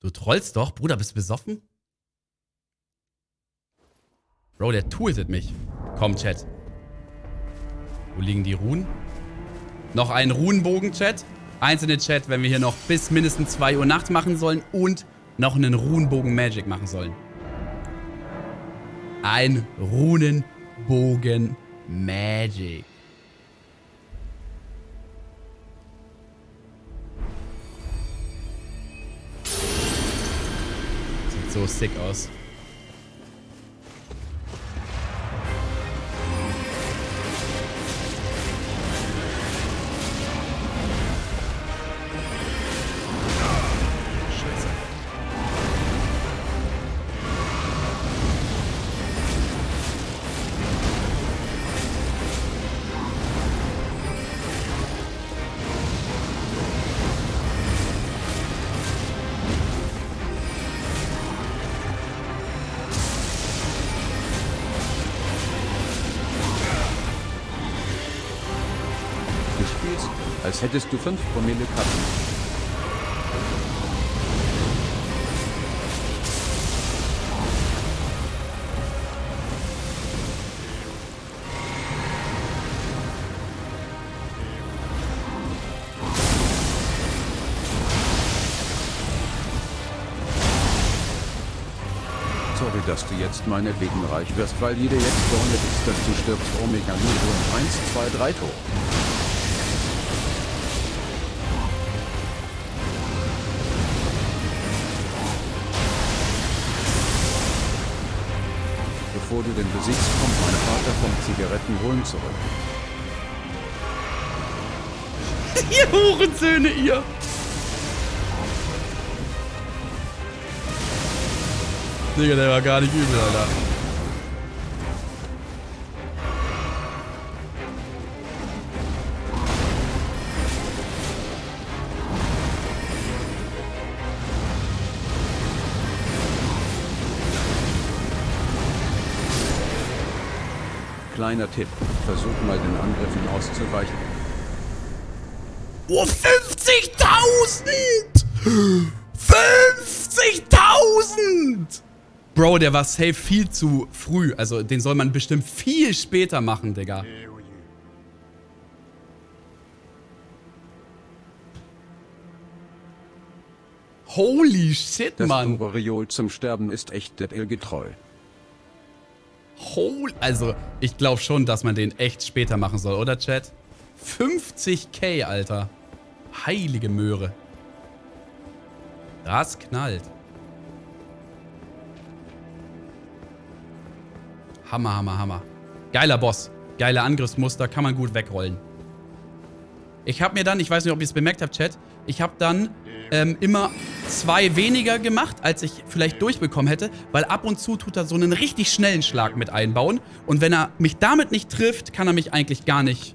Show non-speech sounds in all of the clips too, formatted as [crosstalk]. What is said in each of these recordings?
Du trollst doch. Bruder, bist du besoffen? Bro, der tultet mich. Komm, Chat. Wo liegen die Runen? Noch einen Runenbogen, Chat. Einzelne Chat, wenn wir hier noch bis mindestens 2 Uhr nachts machen sollen und noch einen Runenbogen Magic machen sollen. Ein Runenbogen Magic. So sick aus. Hättest du 5 Promille Katzen. Sorry, dass du jetzt meinetwegen reich wirst, weil jeder jetzt vorne ist, dass du stirbst. Omega Null 1, 2, 3 Tor. Bevor du den besiegst, kommt mein Vater vom Zigaretten holen zurück. [laughs] ihr Hurensöhne, ihr! Digga, der war gar nicht übel, Alter. Kleiner Tipp, versuch mal den Angriffen auszuweichen. Oh, 50.000! 50.000! Bro, der war safe viel zu früh. Also, den soll man bestimmt viel später machen, Digga. Holy shit, das Mann. Das zum Sterben ist echt der getreu. Hol also, ich glaube schon, dass man den echt später machen soll, oder Chat? 50k, Alter. Heilige Möhre. Das knallt. Hammer, Hammer, Hammer. Geiler Boss. Geile Angriffsmuster, kann man gut wegrollen. Ich habe mir dann, ich weiß nicht, ob ihr es bemerkt habt, Chat, ich habe dann ähm, immer zwei weniger gemacht, als ich vielleicht durchbekommen hätte, weil ab und zu tut er so einen richtig schnellen Schlag mit einbauen. Und wenn er mich damit nicht trifft, kann er mich eigentlich gar nicht,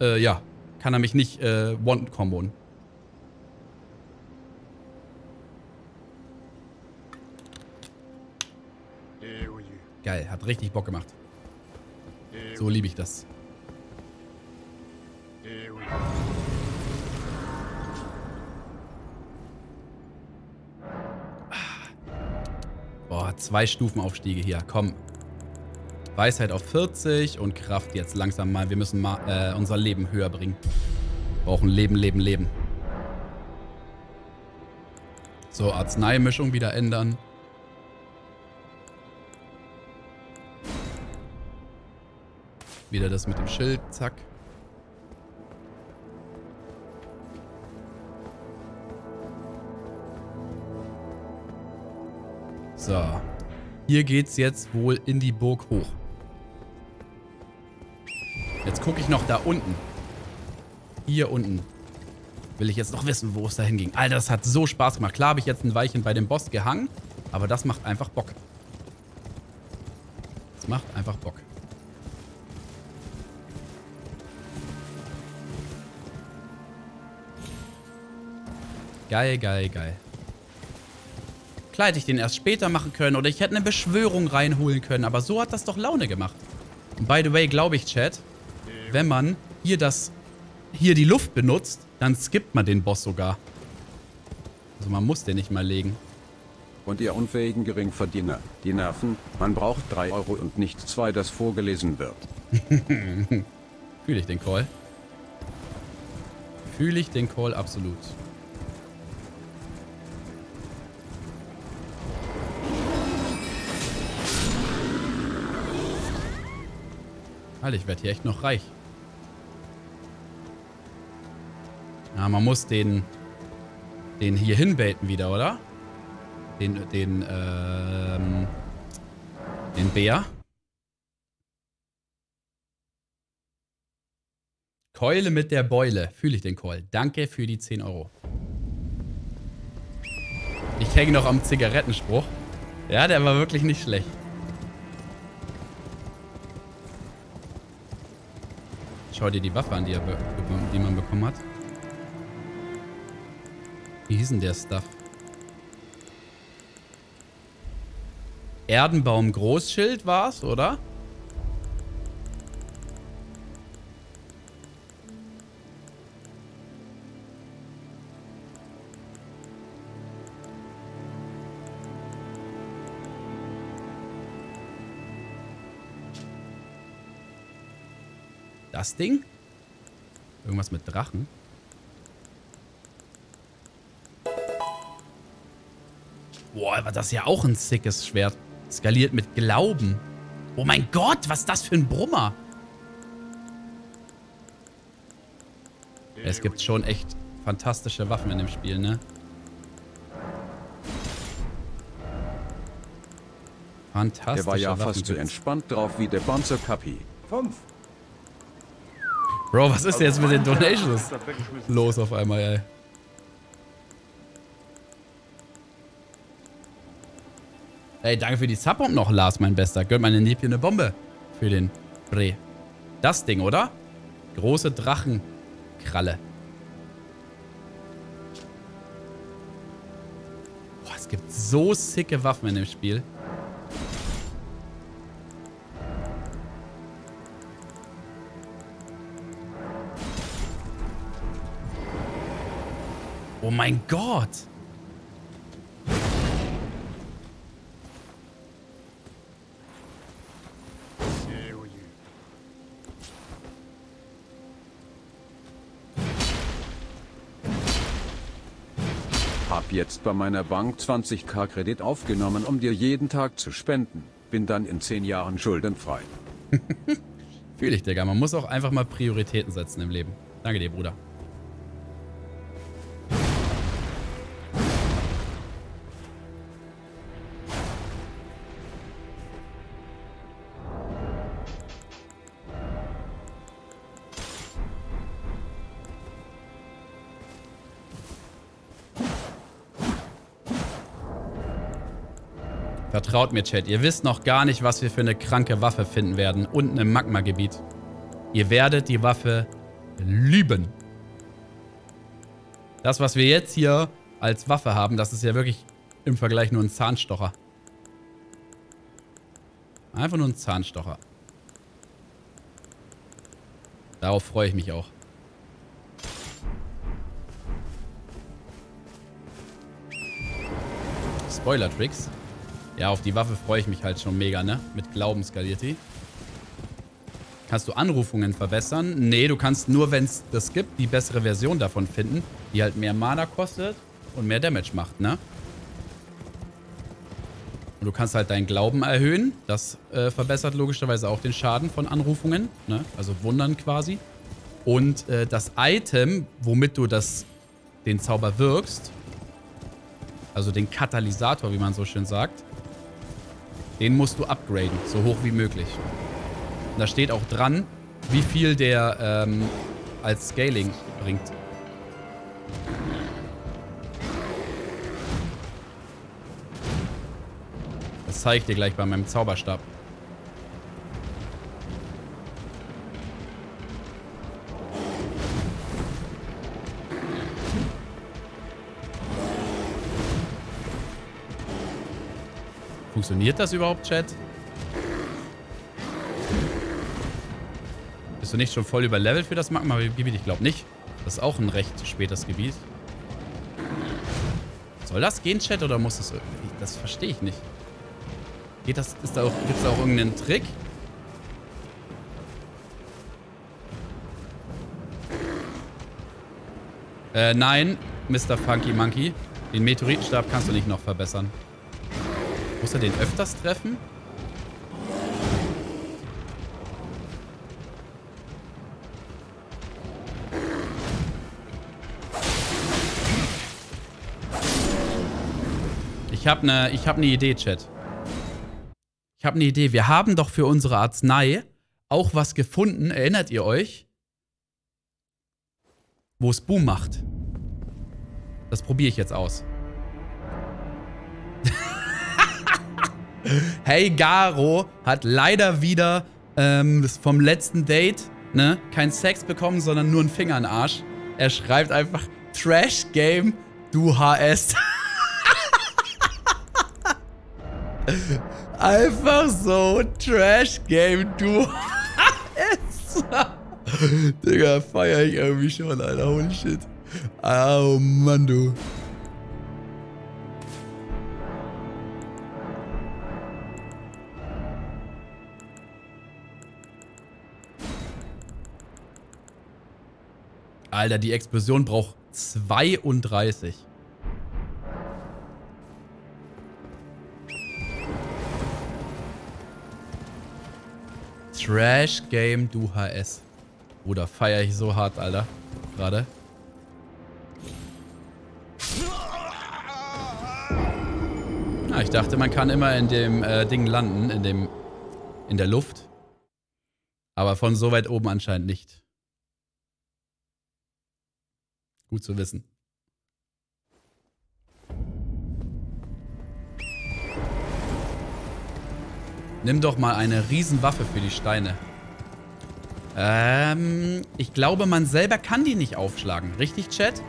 äh, ja, kann er mich nicht äh, one-kombonen. Geil, hat richtig Bock gemacht. So liebe ich das. Boah, zwei Stufenaufstiege hier. Komm. Weisheit auf 40 und Kraft jetzt langsam mal. Wir müssen mal äh, unser Leben höher bringen. brauchen Leben, Leben, Leben. So, Arzneimischung wieder ändern. Wieder das mit dem Schild, zack. So. Hier geht's jetzt wohl in die Burg hoch. Jetzt gucke ich noch da unten. Hier unten. Will ich jetzt noch wissen, wo es da hinging. Alter, das hat so Spaß gemacht. Klar habe ich jetzt ein Weilchen bei dem Boss gehangen, aber das macht einfach Bock. Das macht einfach Bock. Geil, geil, geil. Klar hätte ich den erst später machen können oder ich hätte eine Beschwörung reinholen können, aber so hat das doch Laune gemacht. Und by the way, glaube ich, Chat, wenn man hier das, hier die Luft benutzt, dann skippt man den Boss sogar. Also man muss den nicht mal legen. Und ihr unfähigen Geringverdiener, die Nerven, man braucht 3 Euro und nicht 2, das vorgelesen wird. [laughs] Fühle ich den Call. Fühle ich den Call absolut. Alter, ich werde hier echt noch reich. Ja, man muss den, den hier hinbaiten wieder, oder? Den, den, ähm, den Bär. Keule mit der Beule. Fühle ich den Call. Danke für die 10 Euro. Ich hänge noch am Zigarettenspruch. Ja, der war wirklich nicht schlecht. Schau dir die Waffe an, die, er die man bekommen hat. Wie hieß denn der Stuff? Erdenbaum Großschild war's, oder? Das Ding? Irgendwas mit Drachen? Boah, aber das ist ja auch ein sickes Schwert. Skaliert mit Glauben. Oh mein Gott, was ist das für ein Brummer? Es gibt schon echt fantastische Waffen in dem Spiel, ne? Fantastische Der war ja Waffen fast so entspannt drauf wie der Bonzer Kapi. Fünf. Bro, was ist jetzt mit den Donations los auf einmal, ey? Ey, danke für die Subbomb noch, Lars, mein Bester. Gönnt meine Nipi eine Bombe für den Bre. Das Ding, oder? Große Drachenkralle. Boah, es gibt so sicke Waffen in dem Spiel. Oh mein Gott. Hab jetzt bei meiner Bank 20k Kredit aufgenommen, um dir jeden Tag zu spenden. Bin dann in 10 Jahren schuldenfrei. [laughs] Fühl ich, Digga. Man muss auch einfach mal Prioritäten setzen im Leben. Danke dir, Bruder. Vertraut mir, Chat. Ihr wisst noch gar nicht, was wir für eine kranke Waffe finden werden. Unten im Magma-Gebiet. Ihr werdet die Waffe lieben. Das, was wir jetzt hier als Waffe haben, das ist ja wirklich im Vergleich nur ein Zahnstocher. Einfach nur ein Zahnstocher. Darauf freue ich mich auch. Spoiler-Tricks. Ja, auf die Waffe freue ich mich halt schon mega, ne? Mit Glauben skaliert die. Kannst du Anrufungen verbessern? Nee, du kannst nur, wenn es das gibt, die bessere Version davon finden, die halt mehr Mana kostet und mehr Damage macht, ne? Und du kannst halt deinen Glauben erhöhen. Das äh, verbessert logischerweise auch den Schaden von Anrufungen, ne? Also Wundern quasi. Und äh, das Item, womit du das, den Zauber wirkst, also den Katalysator, wie man so schön sagt, den musst du upgraden, so hoch wie möglich. Und da steht auch dran, wie viel der ähm, als Scaling bringt. Das zeige ich dir gleich bei meinem Zauberstab. Funktioniert das überhaupt, Chat? Bist du nicht schon voll überlevelt für das Magma-Gebiet? Ich glaube nicht. Das ist auch ein recht spätes Gebiet. Soll das gehen, Chat, oder muss das? Das verstehe ich nicht. Geht das, ist da auch, gibt's da auch irgendeinen Trick? Äh, nein, Mr. Funky Monkey. Den Meteoritenstab kannst du nicht noch verbessern. Muss er den öfters treffen? Ich habe eine hab ne Idee, Chat. Ich habe eine Idee. Wir haben doch für unsere Arznei auch was gefunden. Erinnert ihr euch? Wo es Boom macht. Das probiere ich jetzt aus. [laughs] hey, Garo hat leider wieder ähm, vom letzten Date ne, kein Sex bekommen, sondern nur einen Finger in den Arsch. Er schreibt einfach Trash Game, du HS. [laughs] Einfach so Trash Game du. [laughs] Digga, feier ich irgendwie schon, Alter. Holy shit. Oh Mann, du. Alter, die Explosion braucht 32. Trash Game Du HS. Bruder, feier ich so hart, Alter. Gerade. Ah, ich dachte, man kann immer in dem äh, Ding landen, in dem, in der Luft. Aber von so weit oben anscheinend nicht. Gut zu wissen. Nimm doch mal eine Riesenwaffe für die Steine. Ähm, ich glaube, man selber kann die nicht aufschlagen. Richtig, Chat?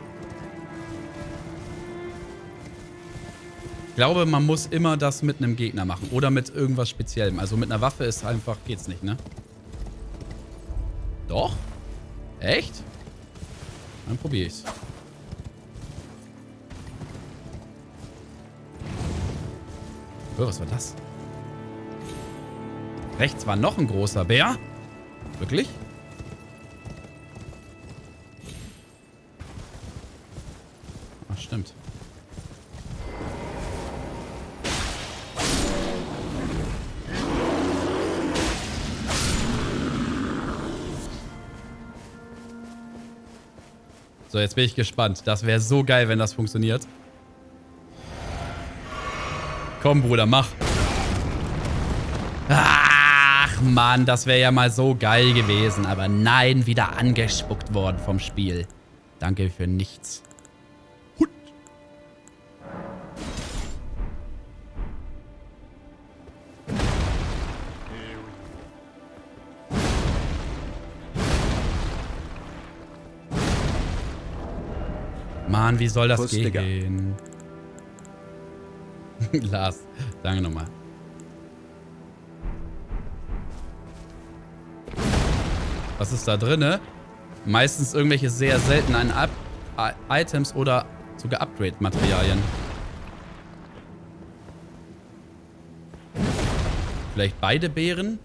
Ich glaube, man muss immer das mit einem Gegner machen. Oder mit irgendwas Speziellem. Also mit einer Waffe ist einfach, geht's nicht, ne? Doch? Echt? Dann probiere ich's. Oh, was war das? Rechts war noch ein großer Bär. Wirklich? Ach, stimmt. So, jetzt bin ich gespannt. Das wäre so geil, wenn das funktioniert. Komm, Bruder, mach. Ach, Mann, das wäre ja mal so geil gewesen. Aber nein, wieder angespuckt worden vom Spiel. Danke für nichts. Mann, wie soll das Kuss, gehen? [laughs] Lars, danke nochmal. Was ist da drinne? Meistens irgendwelche sehr seltenen Up Items oder sogar Upgrade-Materialien. Vielleicht beide Beeren?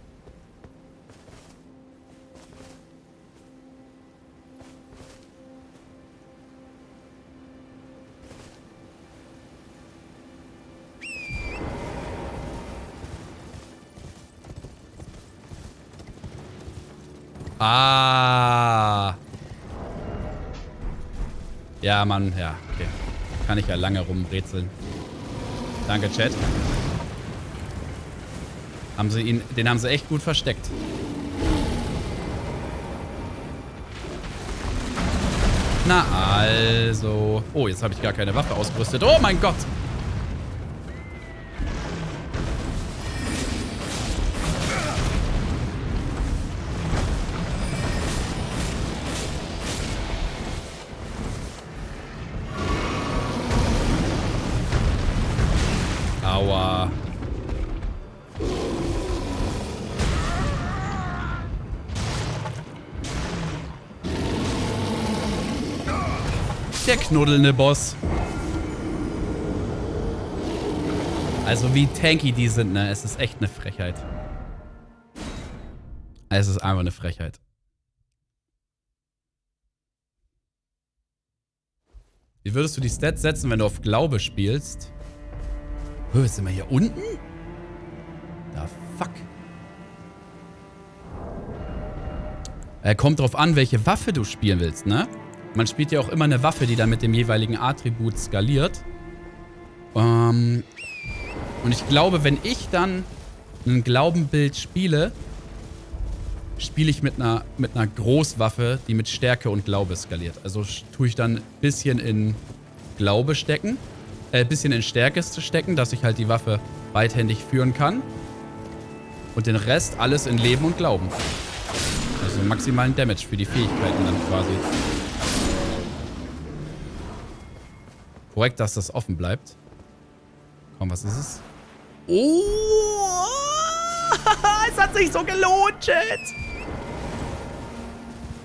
Ah. Ja, Mann, ja, okay. Kann ich ja lange rumrätseln. Danke, Chat. Haben sie ihn, den haben sie echt gut versteckt. Na also. Oh, jetzt habe ich gar keine Waffe ausgerüstet. Oh mein Gott. Knuddelnde Boss. Also wie tanky die sind, ne? Es ist echt eine Frechheit. Es ist einfach eine Frechheit. Wie würdest du die Stats setzen, wenn du auf Glaube spielst? Oh, sind wir hier unten? Da fuck. Äh, kommt drauf an, welche Waffe du spielen willst, ne? Man spielt ja auch immer eine Waffe, die dann mit dem jeweiligen Attribut skaliert. Ähm, und ich glaube, wenn ich dann ein Glaubenbild spiele, spiele ich mit einer, mit einer Großwaffe, die mit Stärke und Glaube skaliert. Also tue ich dann ein bisschen in Glaube stecken, äh, bisschen in Stärke stecken, dass ich halt die Waffe beidhändig führen kann. Und den Rest alles in Leben und Glauben. Also maximalen Damage für die Fähigkeiten dann quasi. Korrekt, dass das offen bleibt. Komm, was ist es? Oh! [laughs] es hat sich so gelohnt, Chat!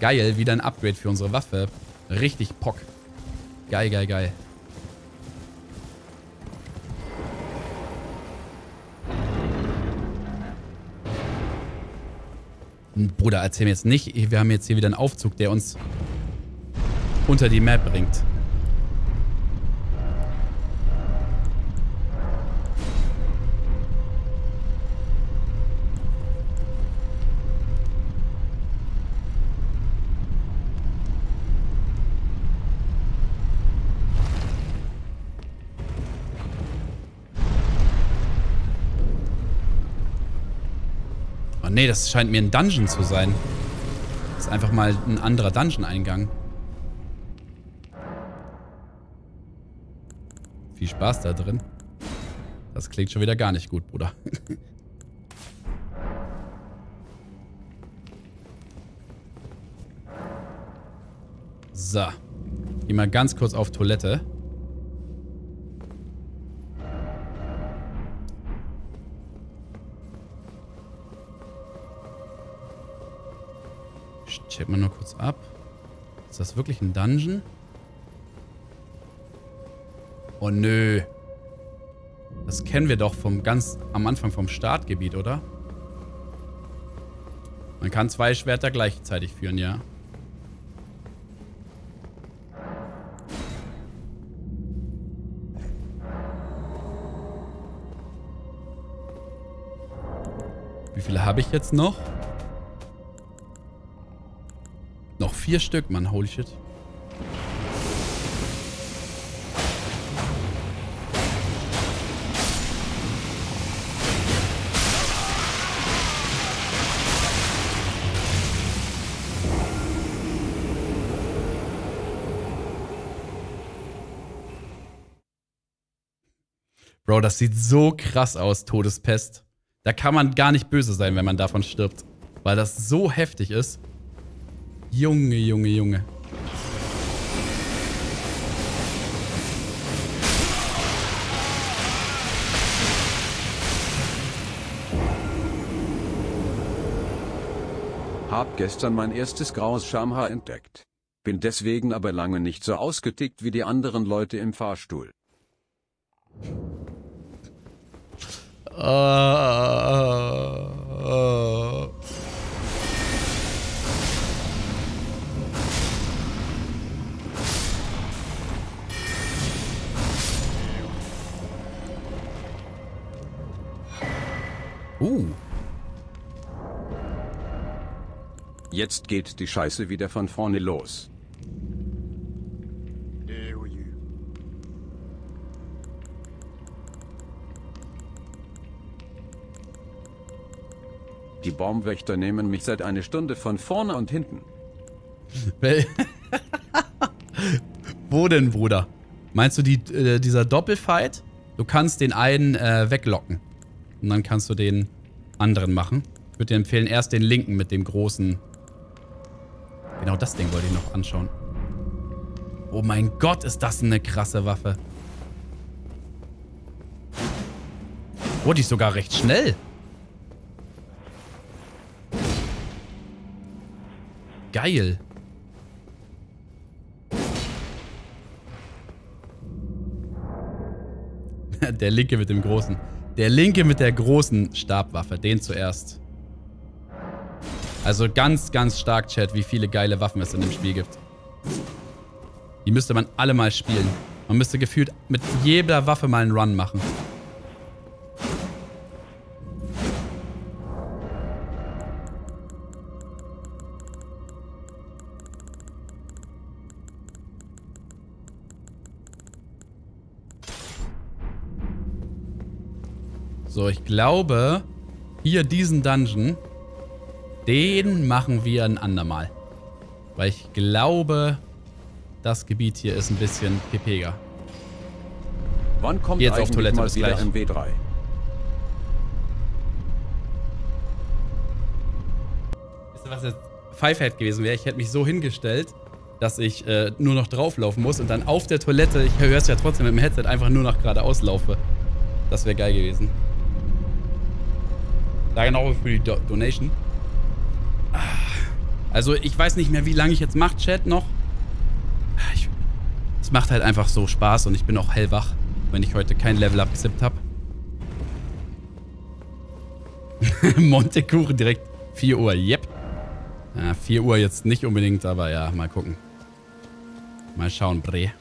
Geil, wieder ein Upgrade für unsere Waffe. Richtig Pock. Geil, geil, geil. Bruder, erzähl mir jetzt nicht, wir haben jetzt hier wieder einen Aufzug, der uns unter die Map bringt. Nee, das scheint mir ein Dungeon zu sein. Das ist einfach mal ein anderer Dungeon-Eingang. Viel Spaß da drin. Das klingt schon wieder gar nicht gut, Bruder. [laughs] so. Geh mal ganz kurz auf Toilette. Check mal nur kurz ab. Ist das wirklich ein Dungeon? Oh nö. Das kennen wir doch vom ganz am Anfang vom Startgebiet, oder? Man kann zwei Schwerter gleichzeitig führen, ja. Wie viele habe ich jetzt noch? Vier Stück, Mann. Holy shit. Bro, das sieht so krass aus, Todespest. Da kann man gar nicht böse sein, wenn man davon stirbt. Weil das so heftig ist. Junge, Junge, Junge. Hab gestern mein erstes graues Schamhaar entdeckt. Bin deswegen aber lange nicht so ausgetickt wie die anderen Leute im Fahrstuhl. Uh, uh, uh. Uh. Jetzt geht die Scheiße wieder von vorne los. Die Baumwächter nehmen mich seit einer Stunde von vorne und hinten. [laughs] Wo denn, Bruder? Meinst du die, äh, dieser Doppelfight? Du kannst den einen äh, weglocken. Und dann kannst du den anderen machen. Ich würde dir empfehlen, erst den linken mit dem großen... Genau das Ding wollte ich noch anschauen. Oh mein Gott, ist das eine krasse Waffe. Oh, die ist sogar recht schnell. Geil. [laughs] der linke mit dem großen. Der linke mit der großen Stabwaffe. Den zuerst. Also ganz, ganz stark, Chat, wie viele geile Waffen es in dem Spiel gibt. Die müsste man alle mal spielen. Man müsste gefühlt mit jeder Waffe mal einen Run machen. So, ich glaube, hier diesen Dungeon, den machen wir ein andermal. Weil ich glaube, das Gebiet hier ist ein bisschen pepega. Wann kommt Jetzt auf Toilette mal bis wieder gleich. ein W3? Wisst ihr, was jetzt Pfeifheit gewesen wäre? Ich hätte mich so hingestellt, dass ich äh, nur noch drauflaufen muss und dann auf der Toilette, ich höre es ja trotzdem mit dem Headset, einfach nur noch geradeaus laufe. Das wäre geil gewesen. Danke auch für die Do Donation. Ah, Also ich weiß nicht mehr, wie lange ich jetzt mache, Chat noch. Ah, Ich, es macht halt einfach so Spaß und ich bin auch hellwach, wenn ich heute kein Level-Up gesippt habe. [laughs] Montekuchen direkt 4 Uhr, yep. Ja, 4 Uhr jetzt nicht unbedingt, aber ja, mal gucken. Mal schauen, Bre.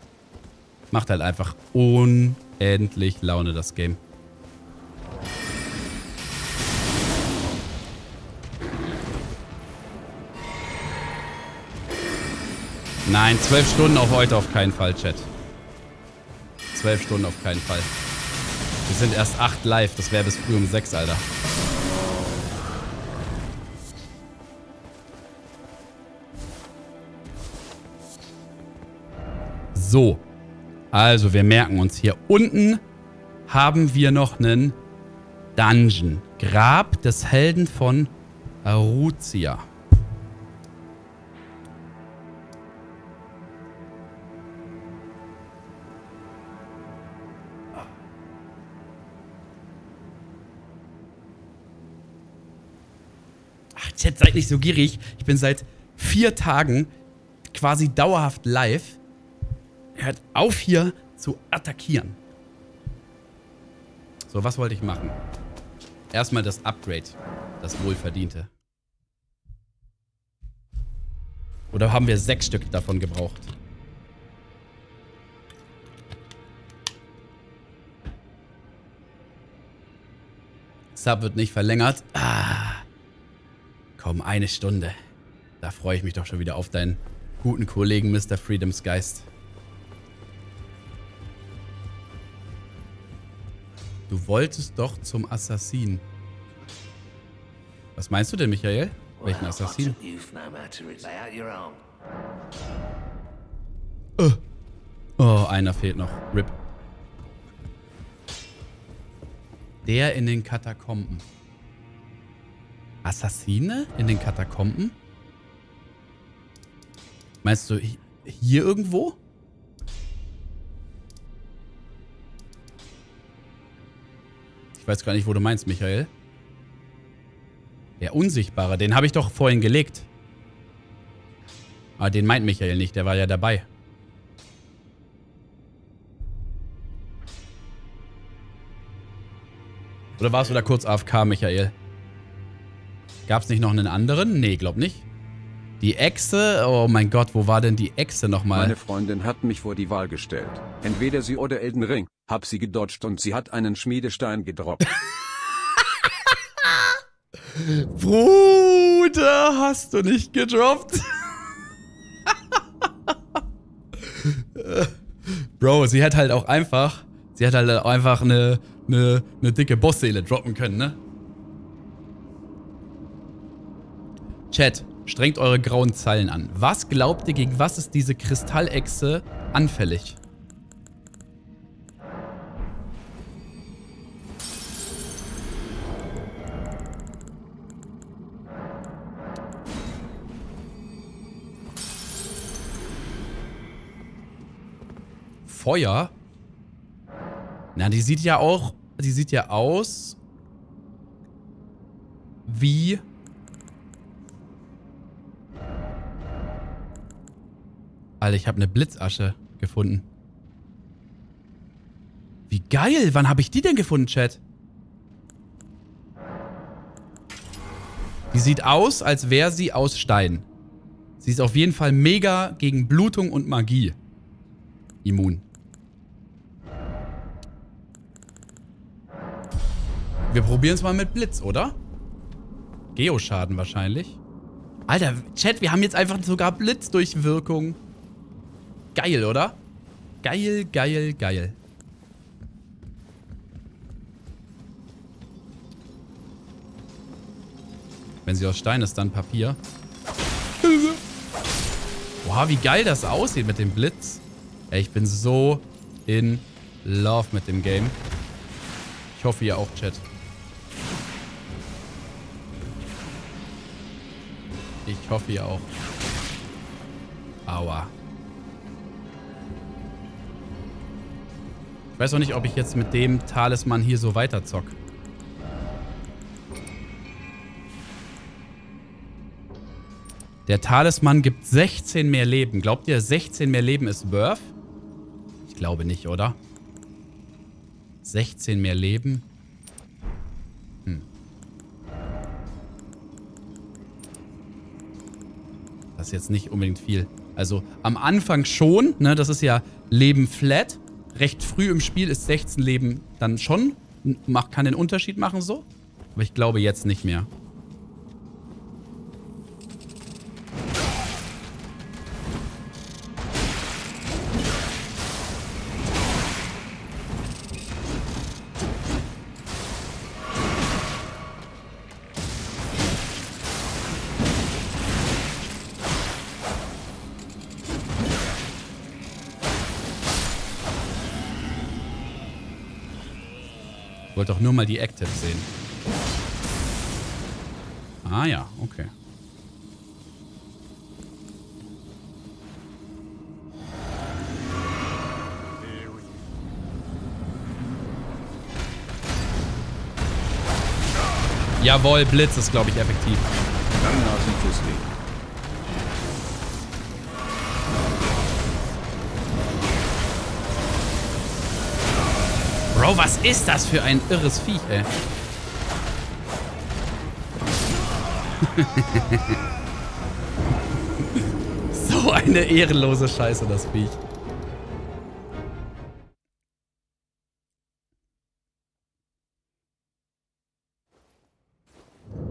Macht halt einfach unendlich Laune, das Game. Nein, 12 Stunden auf heute auf keinen Fall, Chat. 12 Stunden auf keinen Fall. Wir sind erst 8 live, das wäre bis früh um 6, Alter. So. Also, wir merken uns hier unten haben wir noch einen Dungeon. Grab des Helden von Aruzia. Chat, seid nicht so gierig. Ich bin seit vier Tagen quasi dauerhaft live. Hört auf hier zu attackieren. So, was wollte ich machen? Erstmal das Upgrade. Das wohlverdiente. Oder haben wir sechs Stück davon gebraucht? Sub wird nicht verlängert. Ah. Komm, eine Stunde. Da freue ich mich doch schon wieder auf deinen guten Kollegen Mr. Freedoms Geist. Du wolltest doch zum Assassin. Was meinst du denn, Michael? Welchen Assassin? Äh. Oh, einer fehlt noch. Rip. Der in den Katakomben. Assassine in den Katakomben? Meinst du hi- hier irgendwo? Ich weiß gar nicht, wo du meinst, Michael. Der Unsichtbare, den habe ich doch vorhin gelegt. Aber den meint Michael nicht, der war ja dabei. Oder warst du da kurz AFK, Michael? Gab's nicht noch einen anderen? Nee, glaub nicht. Die Echse? Oh mein Gott, wo war denn die Echse nochmal? Meine Freundin hat mich vor die Wahl gestellt. Entweder sie oder Elden Ring. Hab sie gedodged und sie hat einen Schmiedestein gedroppt. [laughs] Bruder, hast du nicht gedroppt? [laughs] Bro, sie hat halt auch einfach, sie hat halt auch einfach eine, eine, eine dicke Bossseele droppen können, ne? Chat, strengt eure grauen Zeilen an. Was glaubt ihr, gegen was ist diese Kristallechse anfällig? Feuer? Na, die sieht ja auch, die sieht ja aus wie Alter, ich habe eine Blitzasche gefunden. Wie geil. Wann habe ich die denn gefunden, Chat? Die sieht aus, als wäre sie aus Stein. Sie ist auf jeden Fall mega gegen Blutung und Magie. Immun. Wir probieren es mal mit Blitz, oder? Geoschaden wahrscheinlich. Alter, Chat, wir haben jetzt einfach sogar Blitzdurchwirkung. Geil, oder? Geil, geil, geil. Wenn sie aus Stein ist, dann Papier. Boah, wie geil das aussieht mit dem Blitz. Ey, ich bin so in love mit dem Game. Ich hoffe, ihr auch, Chat. Ich hoffe, ihr auch. Aua. Weiß auch nicht, ob ich jetzt mit dem Talisman hier so weiter zock. Der Talisman gibt 16 mehr Leben. Glaubt ihr, 16 mehr Leben ist worth? Ich glaube nicht, oder? 16 mehr Leben? Hm. Das ist jetzt nicht unbedingt viel. Also am Anfang schon, ne, das ist ja Leben flat. Recht früh im Spiel ist 16 Leben dann schon, macht, kann den Unterschied machen so. Aber ich glaube jetzt nicht mehr. Mal die Active sehen. Ah ja, okay. Jawohl, Blitz ist, glaube ich, effektiv. Langnasen fürs Leben. Bro, was ist das für ein irres Viech, ey? [laughs] so eine ehrenlose Scheiße, das Viech.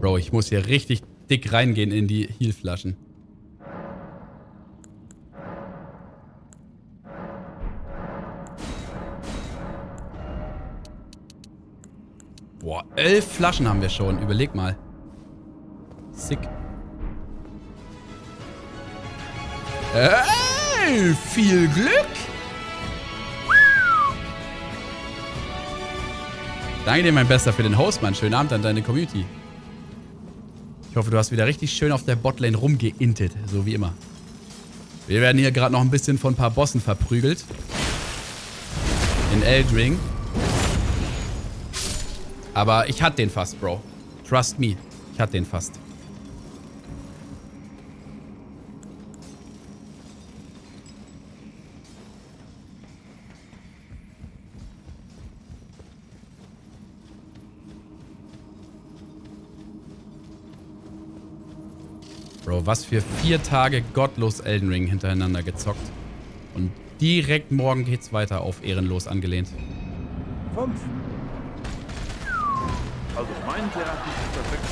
Bro, ich muss hier richtig dick reingehen in die Healflaschen. Elf Flaschen haben wir schon. Überleg mal. Sick. Ey, viel Glück. Danke dir, mein Bester, für den Host, Mann. Schönen Abend an deine Community. Ich hoffe, du hast wieder richtig schön auf der Botlane rumgeintet, so wie immer. Wir werden hier gerade noch ein bisschen von ein paar Bossen verprügelt. In Eldring. Aber ich hatte den fast, Bro. Trust me. Ich hatte den fast. Bro, was für vier Tage gottlos Elden Ring hintereinander gezockt. Und direkt morgen geht's weiter auf ehrenlos angelehnt. Fünf. Also mein Therapie ist perfekt.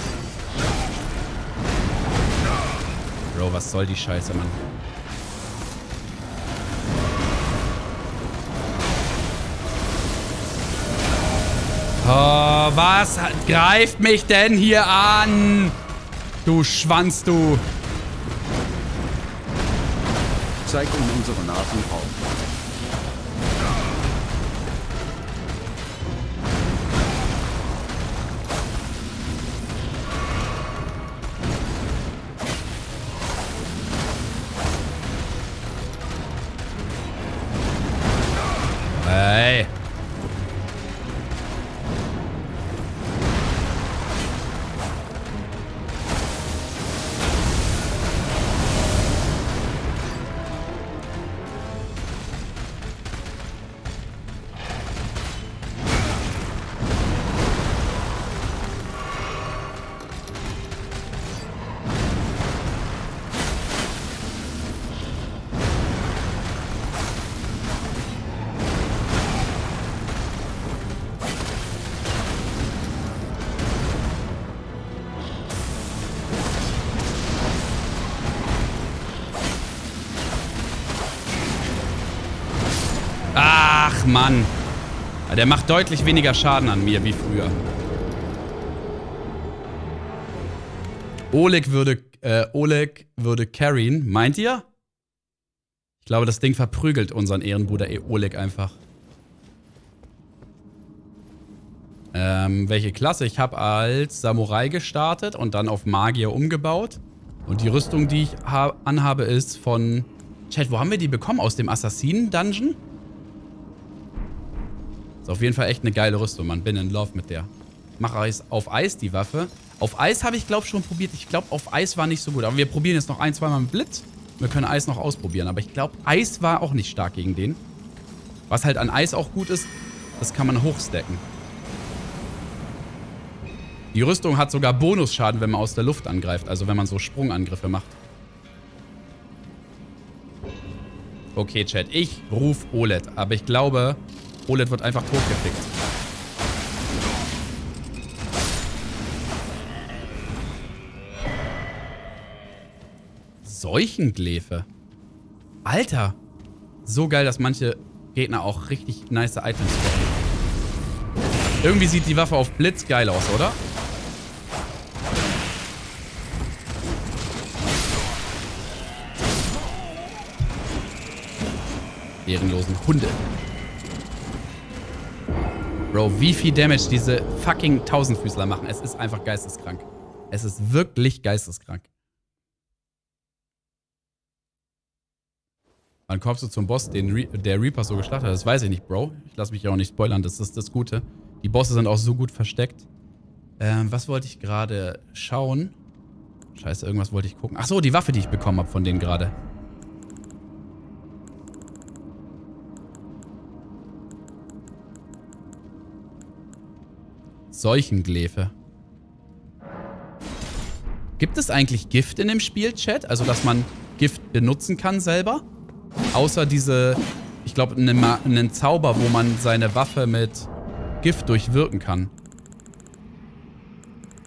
Bro, was soll die Scheiße, Mann? Oh, was greift mich denn hier an? Du Schwanz, du. Zeig in unsere Nasen auf. Der macht deutlich weniger Schaden an mir wie früher. Oleg würde, äh, Oleg würde carryen. Meint ihr? Ich glaube, das Ding verprügelt unseren Ehrenbruder Oleg einfach. Ähm, welche Klasse? Ich habe als Samurai gestartet und dann auf Magier umgebaut. Und die Rüstung, die ich anhabe, ist von... Chat, wo haben wir die bekommen? Aus dem Assassinen-Dungeon? Ist auf jeden Fall echt eine geile Rüstung, man. Bin in Love mit der. Mach auf Eis, die Waffe. Auf Eis habe ich, glaube ich, schon probiert. Ich glaube, auf Eis war nicht so gut. Aber wir probieren jetzt noch ein, zweimal mit Blitz. Wir können Eis noch ausprobieren. Aber ich glaube, Eis war auch nicht stark gegen den. Was halt an Eis auch gut ist, das kann man hochstacken. Die Rüstung hat sogar Bonusschaden, wenn man aus der Luft angreift. Also wenn man so Sprungangriffe macht. Okay, Chat. Ich ruf OLED. Aber ich glaube, OLED wird einfach totgefickt. Seuchengläfe. Alter. So geil, dass manche Gegner auch richtig nice Items bekommen. Irgendwie sieht die Waffe auf Blitz geil aus, oder? ehrenlosen Hunde. Bro, wie viel Damage diese fucking Tausendfüßler machen. Es ist einfach geisteskrank. Es ist wirklich geisteskrank. Wann kommst du zum Boss, den Re der Reaper so gestartet hat? Das weiß ich nicht, Bro. Ich lasse mich ja auch nicht spoilern, das ist das Gute. Die Bosse sind auch so gut versteckt. Ähm, was wollte ich gerade schauen? Scheiße, irgendwas wollte ich gucken. Ach so, die Waffe, die ich bekommen habe von denen gerade. Seuchengläfe. Gibt es eigentlich Gift in dem Spiel, Chat? Also, dass man Gift benutzen kann selber? Außer diese, ich glaube, einen, einen Zauber, wo man seine Waffe mit Gift durchwirken kann.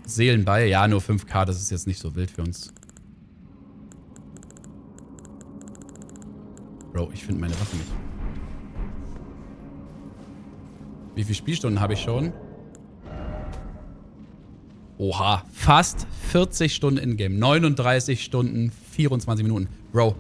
Seelenball? Ja, nur 5k, das ist jetzt nicht so wild für uns. Bro, ich finde meine Waffe nicht. Wie viele Spielstunden habe ich schon? Oha, fast 40 Stunden in-game. 39 Stunden, 24 Minuten. Bro,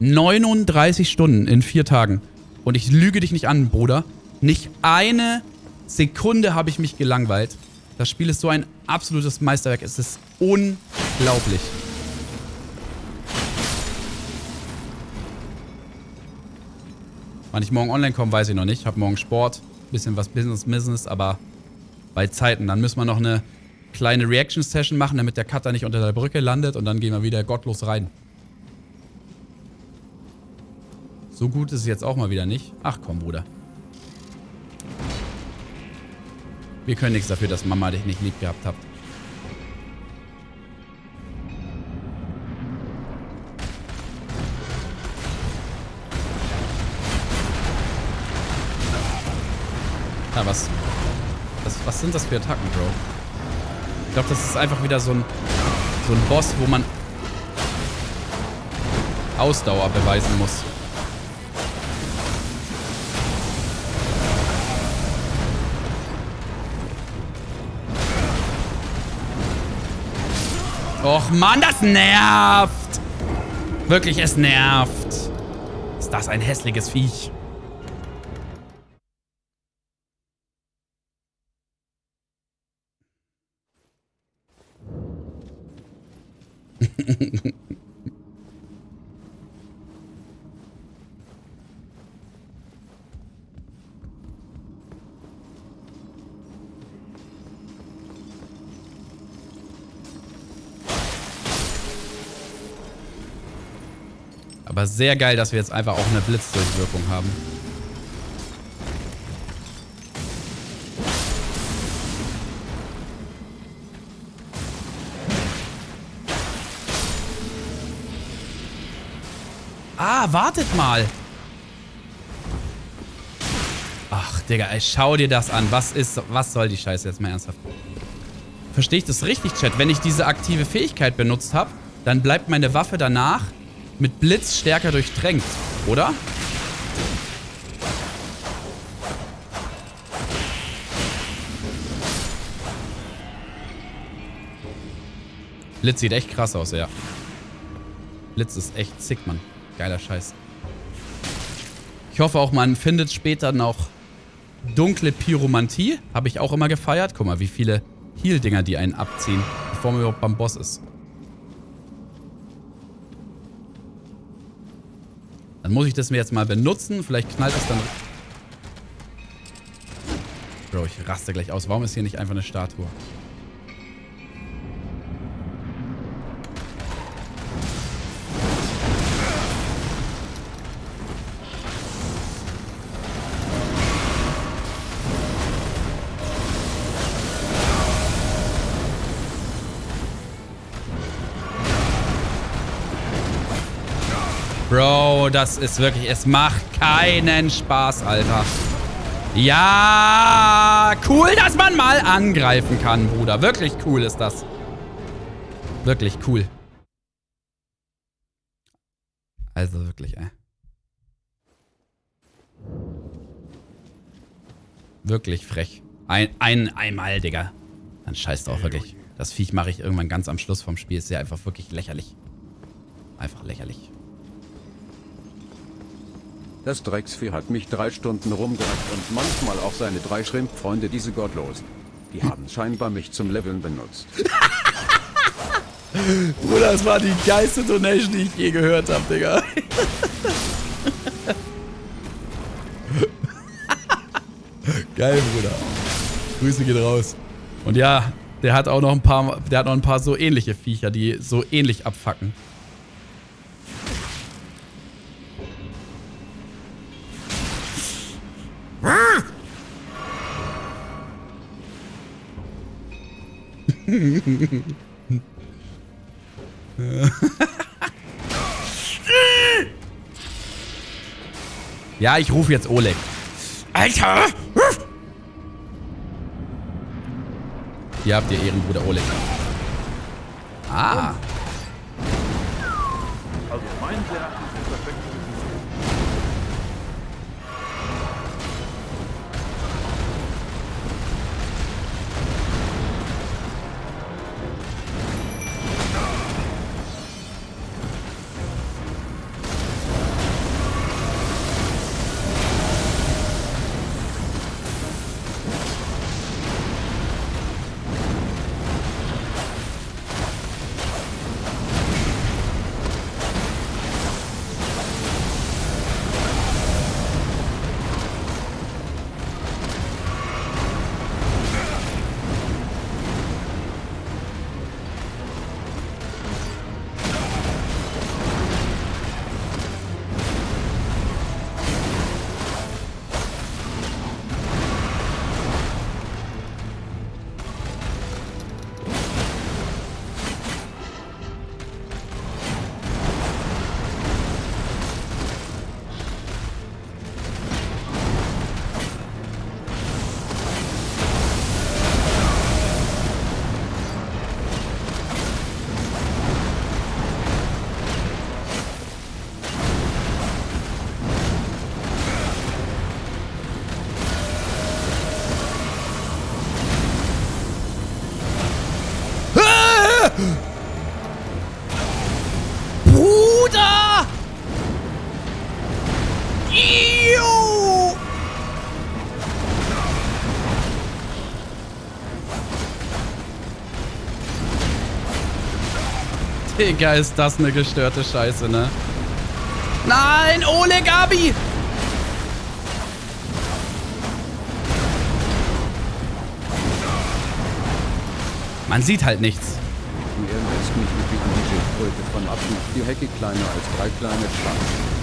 39 Stunden in vier Tagen. Und ich lüge dich nicht an, Bruder. Nicht eine Sekunde habe ich mich gelangweilt. Das Spiel ist so ein absolutes Meisterwerk. Es ist unglaublich. Wann ich morgen online komme, weiß ich noch nicht. Ich habe morgen Sport, bisschen was Business, Business, aber bei Zeiten. Dann müssen wir noch eine kleine Reaction-Session machen, damit der Cutter nicht unter der Brücke landet und dann gehen wir wieder gottlos rein. So gut ist es jetzt auch mal wieder nicht. Ach komm, Bruder. Wir können nichts dafür, dass Mama dich nicht lieb gehabt hat. Ja, was, was, was sind das für Attacken, Bro? Ich glaube, das ist einfach wieder so ein, so ein Boss, wo man Ausdauer beweisen muss. Och Mann, das nervt! Wirklich, es nervt. Ist das ein hässliches Viech. Aber sehr geil, dass wir jetzt einfach auch eine Blitzdurchwirkung haben. Wartet mal. Ach, Digga, ey, schau dir das an. Was ist, was soll die Scheiße jetzt mal ernsthaft? Verstehe ich das richtig, Chat? Wenn ich diese aktive Fähigkeit benutzt habe, dann bleibt meine Waffe danach mit Blitz stärker durchdrängt, oder? Blitz sieht echt krass aus, ja. Blitz ist echt sick, Mann. Geiler Scheiß. Ich hoffe auch, man findet später noch dunkle Pyromantie. Habe ich auch immer gefeiert. Guck mal, wie viele Heal-Dinger die einen abziehen, bevor man überhaupt beim Boss ist. Dann muss ich das mir jetzt mal benutzen. Vielleicht knallt es dann... Bro, ich raste gleich aus. Warum ist hier nicht einfach eine Statue? Das ist wirklich... Es macht keinen Spaß, Alter. Ja, cool, dass man mal angreifen kann, Bruder. Wirklich cool ist das. Wirklich cool. Also wirklich, ey. Wirklich frech. Ein, ein, einmal, Digga. Dann scheiß drauf, wirklich. Das Viech mache ich irgendwann ganz am Schluss vom Spiel. Ist ja einfach wirklich lächerlich. Einfach lächerlich. Das Drecksvieh hat mich drei Stunden rumgerannt und manchmal auch seine drei Schrimpfreunde, diese Gottlosen. Die haben scheinbar mich zum Leveln benutzt. [laughs] Bruder, das war die geilste Donation, die ich je gehört habe, Digga. [laughs] Geil, Bruder. Grüße gehen raus. Und ja, der hat auch noch ein paar, der hat noch ein paar so ähnliche Viecher, die so ähnlich abfacken. Ja, ich rufe jetzt Oleg. Alter! Hier habt ihr Ehrenbruder Oleg. Ah. Digga, ist das eine gestörte Scheiße, ne? Nein, Ole Gabi! Man sieht halt nichts. Er lässt mich mit diesem DJ-Pulte von ab, die Hecke kleiner als drei kleine Schlangen.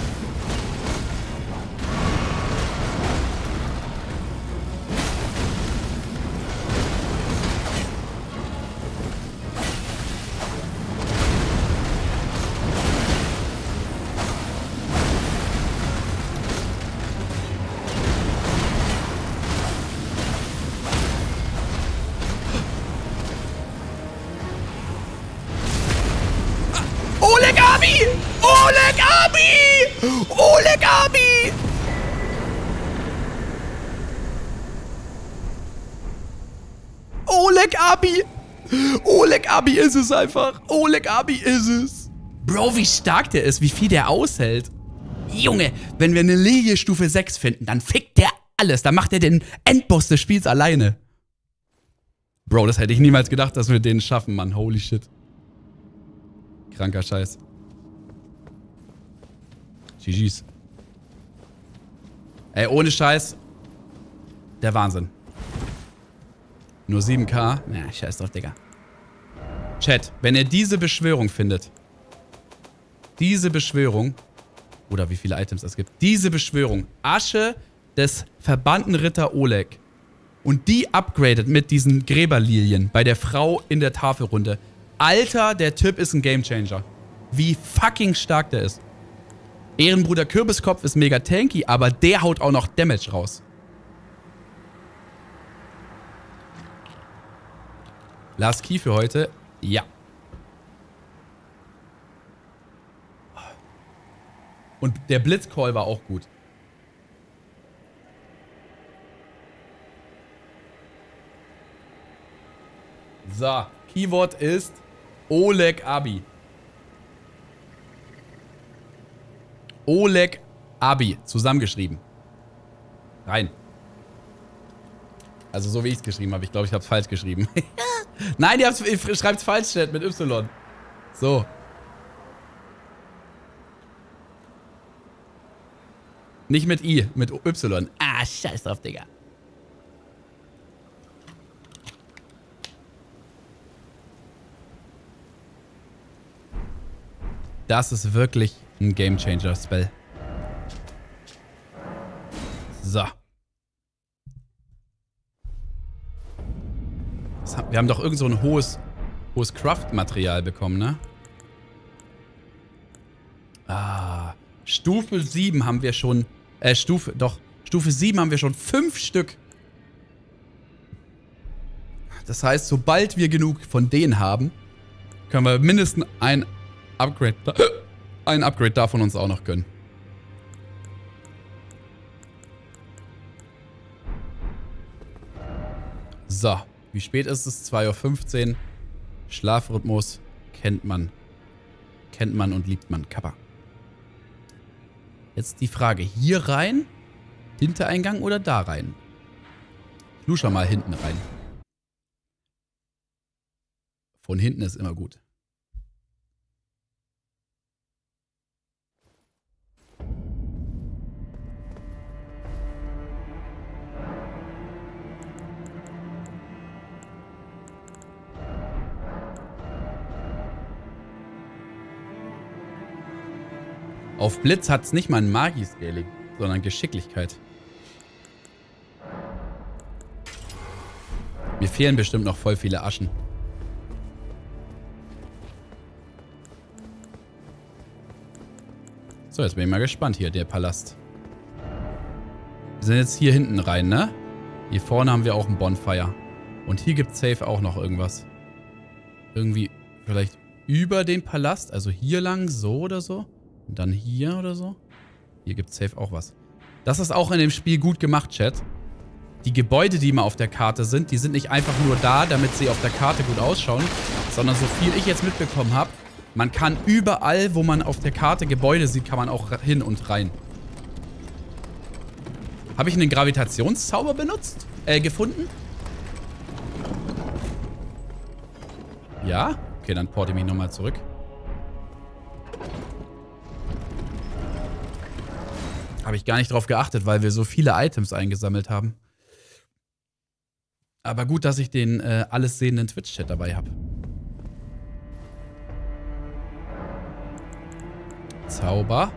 Es einfach. Oleg Abi ist es. Bro, wie stark der ist, wie viel der aushält. Junge, wenn wir eine Lilie Stufe 6 finden, dann fickt der alles. Dann macht er den Endboss des Spiels alleine. Bro, das hätte ich niemals gedacht, dass wir den schaffen, Mann. Holy shit. Kranker Scheiß. GG's. Ey, ohne Scheiß. Der Wahnsinn. Nur 7k? Na, scheiß drauf, Digga. Chat, wenn ihr diese Beschwörung findet, diese Beschwörung, oder wie viele Items es gibt, diese Beschwörung, Asche des verbannten Ritter Oleg, und die upgradet mit diesen Gräberlilien bei der Frau in der Tafelrunde. Alter, der Typ ist ein Gamechanger. Wie fucking stark der ist. Ehrenbruder Kürbiskopf ist mega tanky, aber der haut auch noch Damage raus. Last Key für heute? Ja. Und der Blitzcall war auch gut. So, Keyword ist Oleg Abi. Oleg Abi, zusammengeschrieben. Rein. Also so wie ich es geschrieben habe. Ich glaube, ich habe es falsch geschrieben. [laughs] Nein, ihr, schreibt es falsch, Chat, mit Y. So. Nicht mit I, mit Y. Ah, scheiß drauf, Digga. Das ist wirklich ein Gamechanger-Spell. So. Wir haben doch irgend so ein hohes, hohes Craft-Material bekommen, ne? Ah. Stufe 7 haben wir schon. Äh, Stufe, doch. Stufe 7 haben wir schon fünf Stück. Das heißt, sobald wir genug von denen haben, können wir mindestens ein Upgrade, [coughs] ein Upgrade davon uns auch noch gönnen. So, wie spät ist es? 2.15 Uhr. Schlafrhythmus kennt man. Kennt man und liebt man. Kappa. Jetzt die Frage, hier rein, Hintereingang oder da rein? Ich lusche mal hinten rein. Von hinten ist immer gut. Auf Blitz hat es nicht mal ein Magi-Scaling, sondern Geschicklichkeit. Mir fehlen bestimmt noch voll viele Aschen. So, jetzt bin ich mal gespannt hier, der Palast. Wir sind jetzt hier hinten rein, ne? Hier vorne haben wir auch ein Bonfire. Und hier gibt es safe auch noch irgendwas. Irgendwie vielleicht über den Palast, also hier lang, so oder so. Und dann hier oder so. Hier gibt es safe auch was. Das ist auch in dem Spiel gut gemacht, Chat. Die Gebäude, die immer auf der Karte sind, die sind nicht einfach nur da, damit sie auf der Karte gut ausschauen, sondern so viel ich jetzt mitbekommen habe, man kann überall, wo man auf der Karte Gebäude sieht, kann man auch hin und rein. Habe ich einen Gravitationszauber benutzt? Äh, gefunden? Ja? Okay, dann porte ich mich nochmal zurück. Habe ich gar nicht drauf geachtet, weil wir so viele Items eingesammelt haben. Aber gut, dass ich den äh, alles sehenden Twitch-Chat dabei habe. Zauber.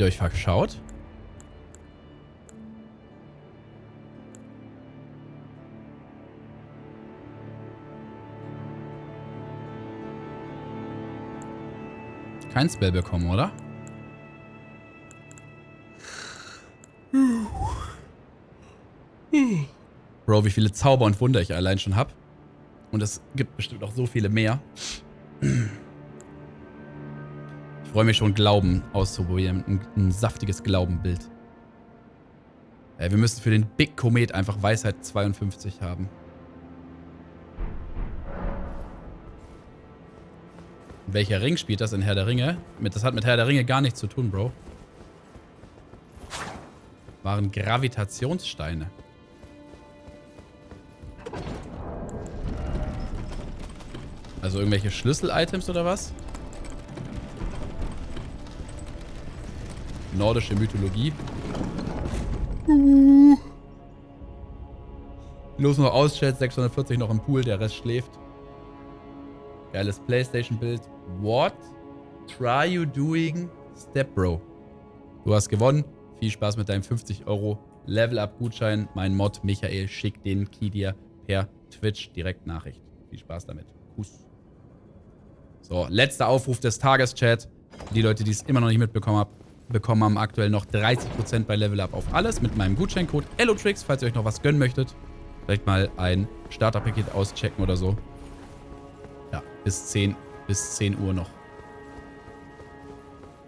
Ihr euch verschaut? Kein Spell bekommen, oder? Bro, wie viele Zauber und Wunder ich allein schon habe. Und es gibt bestimmt noch so viele mehr. Ich freue mich schon, Glauben auszuprobieren. Ein, ein saftiges Glaubenbild. Ey, wir müssen für den Big Komet einfach Weisheit 52 haben. Welcher Ring spielt das in Herr der Ringe? das hat mit Herr der Ringe gar nichts zu tun, Bro. Waren Gravitationssteine. Also irgendwelche Schlüssel-Items oder was? Nordische Mythologie. Los noch aus, Chat. 640 noch im Pool, der Rest schläft. Geiles Playstation-Bild. What try you doing, Step Bro? Du hast gewonnen. Viel Spaß mit deinem 50 Euro Level-Up-Gutschein. Mein Mod Michael schickt den Key dir per Twitch direkt Nachricht. Viel Spaß damit. Kuss. So, letzter Aufruf des Tages, Chat. Die Leute, die es immer noch nicht mitbekommen haben, bekommen haben aktuell noch 30% bei Level Up auf alles mit meinem Gutscheincode ELOTRIX, falls ihr euch noch was gönnen möchtet. Vielleicht mal ein Starterpaket auschecken oder so. Ja, bis 10, bis 10 Uhr noch.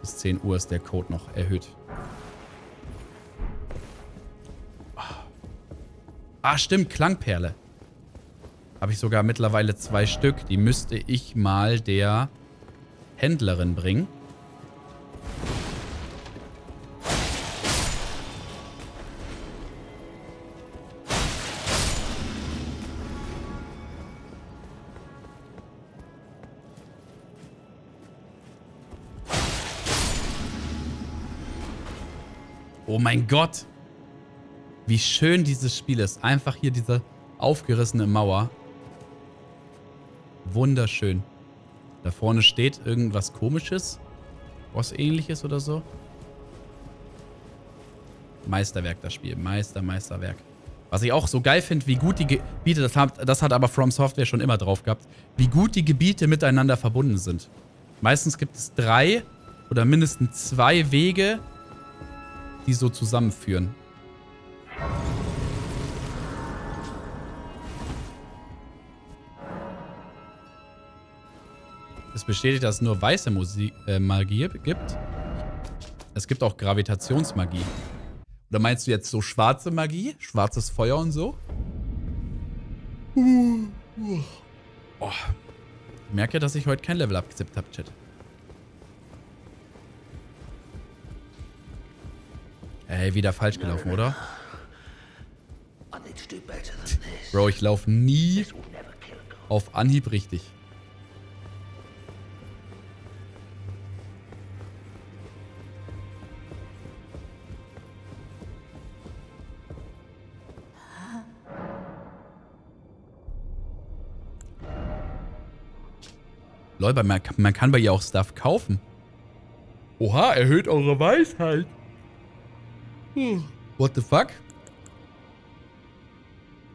Bis 10 Uhr ist der Code noch erhöht. Ah, stimmt, Klangperle. Habe ich sogar mittlerweile zwei Stück. Die müsste ich mal der Händlerin bringen. Oh mein Gott. Wie schön dieses Spiel ist. Einfach hier diese aufgerissene Mauer. Wunderschön. Da vorne steht irgendwas komisches. Was ähnliches oder so. Meisterwerk das Spiel. Meister, Meisterwerk. Was ich auch so geil finde, wie gut die Gebiete, das hat, das hat aber From Software schon immer drauf gehabt, wie gut die Gebiete miteinander verbunden sind. Meistens gibt es drei oder mindestens zwei Wege, die so zusammenführen. Es bestätigt, dass es nur weiße Musik, äh, Magie gibt. Es gibt auch Gravitationsmagie. Oder meinst du jetzt so schwarze Magie? Schwarzes Feuer und so? Oh. Ich merke, dass ich heute kein Level abgezippt habe, Chat. Ey, wieder falsch gelaufen, oder? Bro, ich laufe nie auf Anhieb richtig. Leute, man, man kann bei ihr auch Stuff kaufen. Oha, erhöht eure Weisheit. Hm. What the fuck?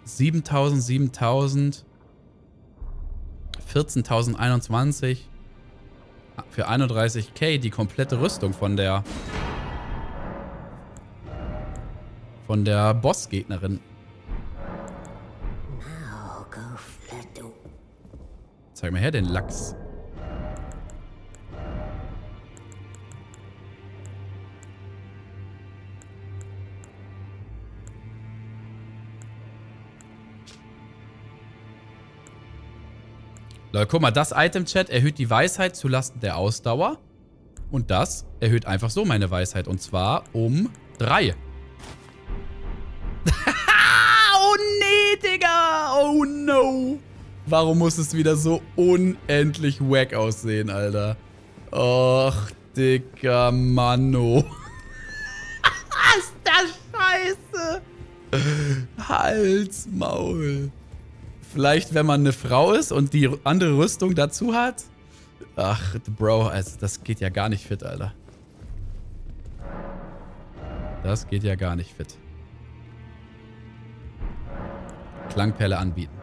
7000, 7000. 14.021. Für 31k die komplette Rüstung von der... Von der Bossgegnerin. Zeig mal her den Lachs. Leute, guck mal, das Item-Chat erhöht die Weisheit zulasten der Ausdauer. Und das erhöht einfach so meine Weisheit. Und zwar um drei. [laughs] oh nee, Digga. Oh no. Warum muss es wieder so unendlich wack aussehen, Alter? Och, dicker Manno. [laughs] ist das scheiße. Hals, Maul. Vielleicht, wenn man eine Frau ist und die andere Rüstung dazu hat. Ach, Bro, also das geht ja gar nicht fit, Alter. Das geht ja gar nicht fit. Klangperle anbieten.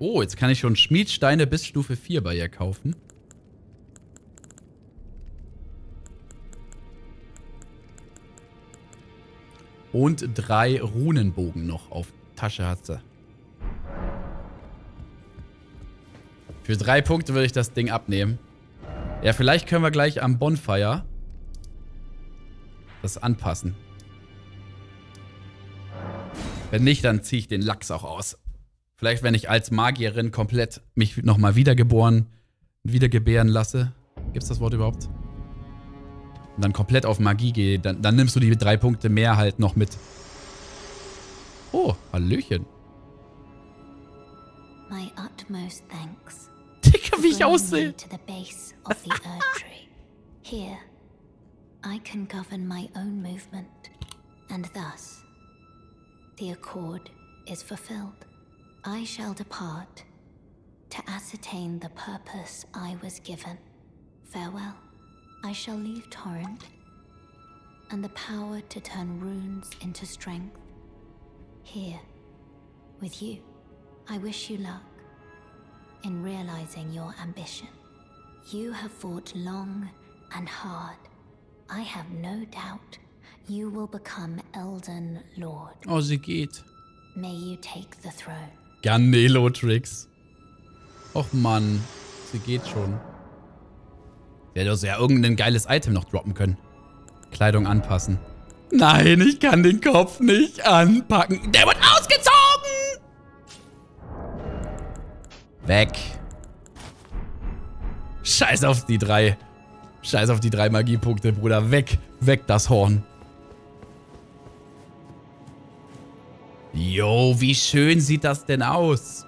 Oh, jetzt kann ich schon Schmiedsteine bis Stufe 4 bei ihr kaufen. Und drei Runenbogen noch auf Tasche hat sie. Für drei Punkte würde ich das Ding abnehmen. Ja, vielleicht können wir gleich am Bonfire das anpassen. Wenn nicht, dann ziehe ich den Lachs auch aus. Vielleicht, wenn ich als Magierin komplett mich nochmal wiedergeboren, wiedergebären lasse. Gibt es das Wort überhaupt? Und dann komplett auf Magie gehe, dann, dann nimmst du die drei Punkte mehr halt noch mit. Oh, Hallöchen. My utmost thanks. Dicker, wie ich aussehe. [laughs] Here, I can govern my own movement. And thus, the accord is fulfilled. I shall depart to ascertain the purpose I was given. Farewell. I shall leave Torrent and the power to turn runes into strength. Here, with you, I wish you luck in realizing your ambition. You have fought long and hard. I have no doubt you will become Elden Lord. Oh, sie geht. May you take the throne. Garnelo-Tricks. Och Mann, sie geht schon. Der hätte ja irgendein geiles Item noch droppen können. Kleidung anpassen. Nein, ich kann den Kopf nicht anpacken. Der wird ausgezogen! Weg. Scheiß auf die drei. Scheiß auf die drei Magiepunkte, Bruder. Weg. Weg das Horn. Jo, wie schön sieht das denn aus?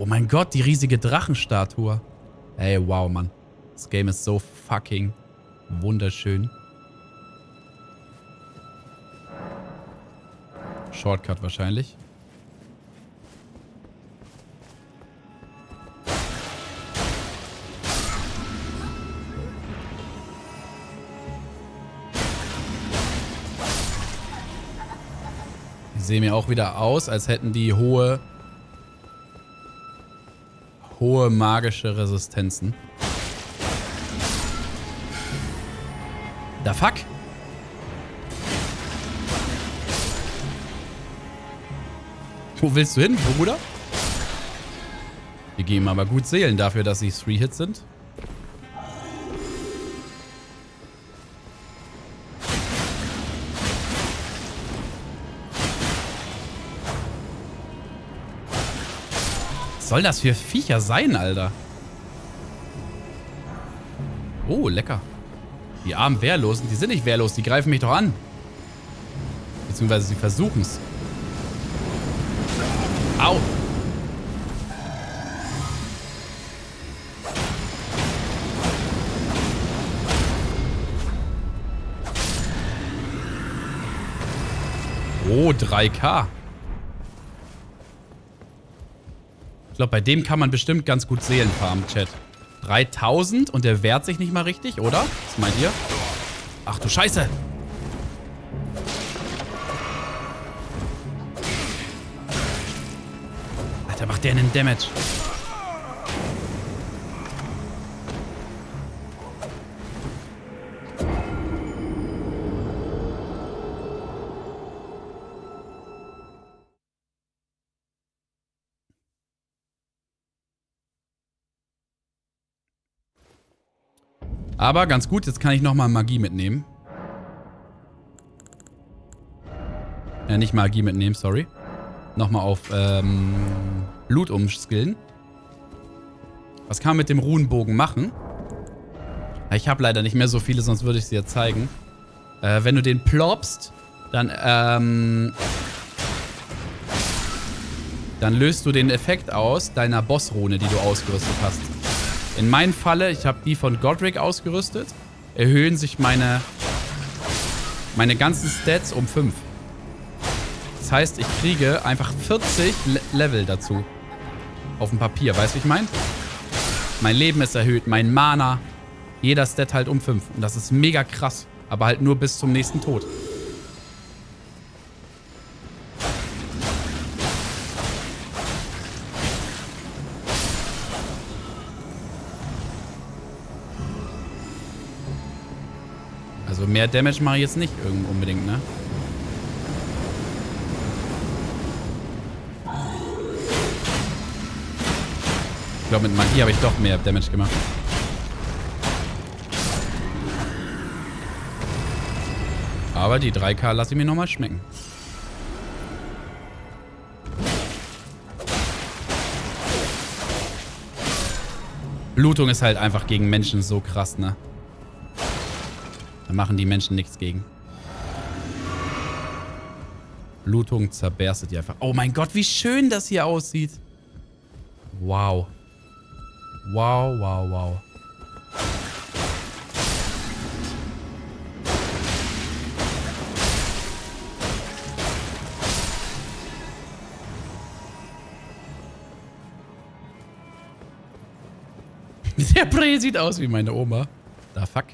Oh mein Gott, die riesige Drachenstatue. Ey, wow, Mann. Das Game ist so fucking wunderschön. Shortcut wahrscheinlich. Die sehen mir auch wieder aus, als hätten die hohe hohe magische Resistenzen. Da fuck? Wo willst du hin, Bruder? Wir geben aber gut Seelen dafür, dass sie Three Hits sind. Was soll das für Viecher sein, Alter? Oh, lecker. Die armen Wehrlosen, die sind nicht wehrlos, die greifen mich doch an. Beziehungsweise sie versuchen's. Au! Oh, 3K. Ich glaube, bei dem kann man bestimmt ganz gut Seelen farmen, Chat. 3000 und der wehrt sich nicht mal richtig, oder? Was meint ihr? Ach du Scheiße. Alter, macht der einen Damage. Aber ganz gut, jetzt kann ich nochmal Magie mitnehmen. Ja, nicht Magie mitnehmen, sorry. Nochmal auf ähm, Blut umskillen. Was kann man mit dem Runenbogen machen? Ich habe leider nicht mehr so viele, sonst würde ich sie ja zeigen. Äh, wenn du den plopst, dann, ähm, dann löst du den Effekt aus deiner Bossrune, die du ausgerüstet hast. In meinem Falle, ich habe die von Godric ausgerüstet, erhöhen sich meine, meine ganzen Stats um 5. Das heißt, ich kriege einfach 40 Le Level dazu. Auf dem Papier, weißt du, wie ich meine? Mein Leben ist erhöht, mein Mana, jeder Stat halt um 5. Und das ist mega krass, aber halt nur bis zum nächsten Tod. Mehr Damage mache ich jetzt nicht unbedingt, ne? Ich glaube, mit Magie habe ich doch mehr Damage gemacht. Aber die 3K lasse ich mir nochmal schmecken. Blutung ist halt einfach gegen Menschen so krass, ne? Da machen die Menschen nichts gegen. Blutung zerberstet die einfach. Oh mein Gott, wie schön das hier aussieht. Wow. Wow, wow, wow. [laughs] Der Bree sieht aus wie meine Oma. Da fuck.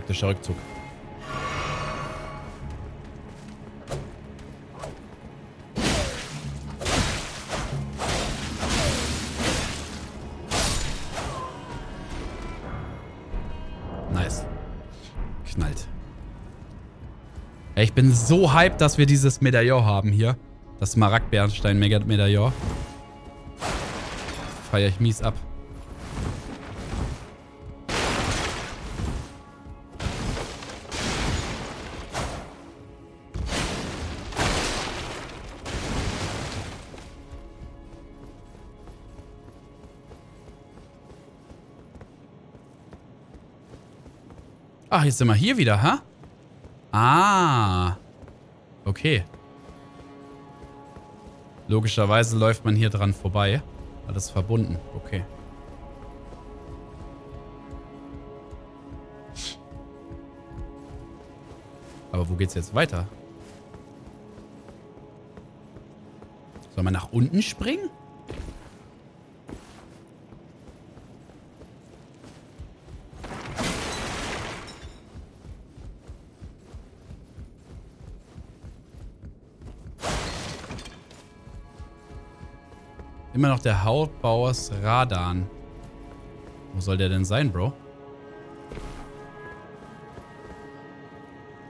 Taktischer Rückzug. Nice. Knallt. Ich bin so hyped, dass wir dieses Medaillon haben hier. Das Smaragd-Bernstein-Medaillon. Feier ich mies ab. Ach, jetzt sind wir hier wieder, ha? Ah. Okay. Logischerweise läuft man hier dran vorbei. Alles verbunden. Okay. Aber wo geht's jetzt weiter? Soll man nach unten springen? Immer noch der Hautbauers Radan. Wo soll der denn sein, Bro?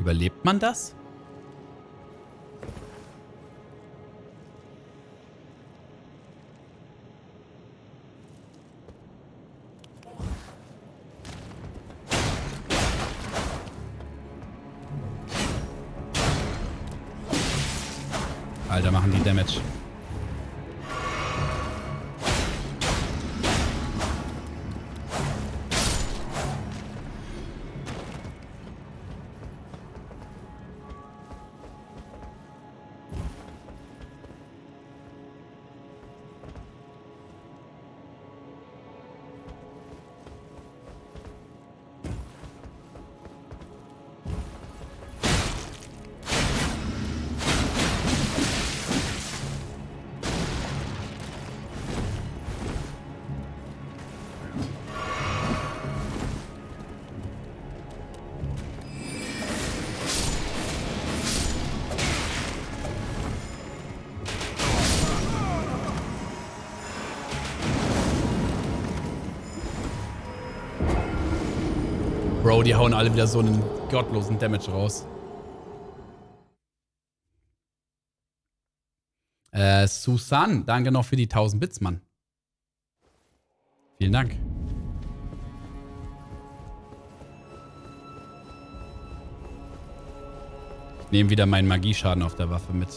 Überlebt man das? Bro, die hauen alle wieder so einen gottlosen Damage raus. Äh, Susan, danke noch für die 1000 Bits, Mann. Vielen Dank. Ich nehme wieder meinen Magieschaden auf der Waffe mit.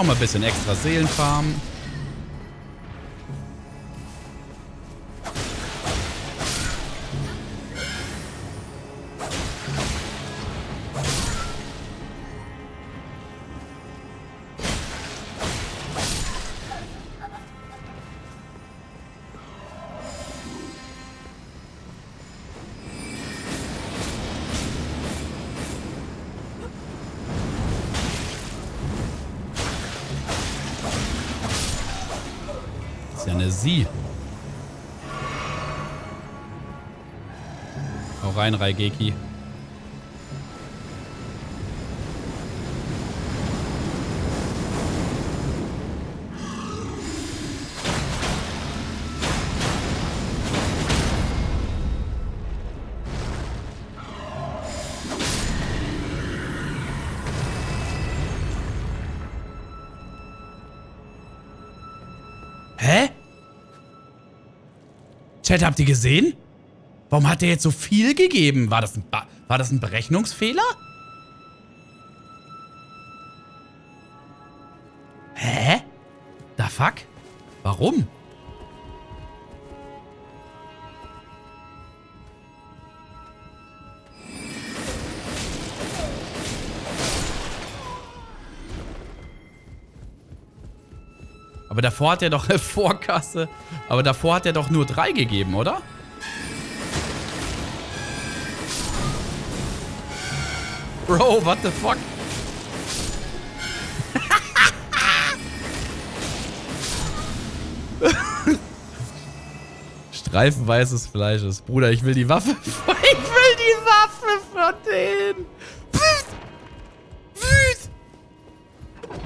Noch mal ein bisschen extra Seelenfarm. Rein, Raigeki. Hä? Chat, habt ihr gesehen? Warum hat der jetzt so viel gegeben? War das ein, ba war das ein Berechnungsfehler? Hä? Da fuck? Warum? Aber davor hat er doch [laughs] Vorkasse. Aber davor hat er doch nur drei gegeben, oder? Bro, what the fuck? [laughs] Streifenweißes Fleisches. Bruder, ich will die Waffe. [laughs] Ich will die Waffe von denen.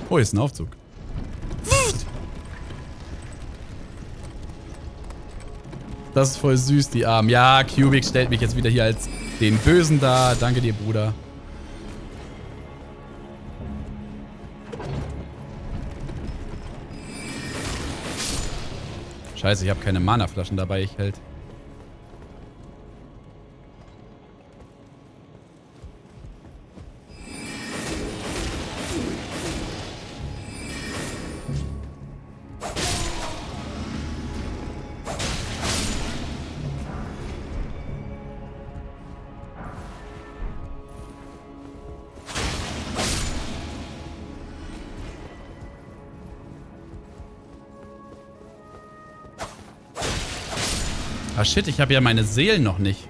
Oh, hier ist ein Aufzug. Das ist voll süß, die Armen. Ja, Cubic stellt mich jetzt wieder hier als den Bösen da. Danke dir, Bruder. Scheiße, ich habe keine Mana-Flaschen dabei, ich hält. Shit, ich habe ja meine Seelen noch nicht.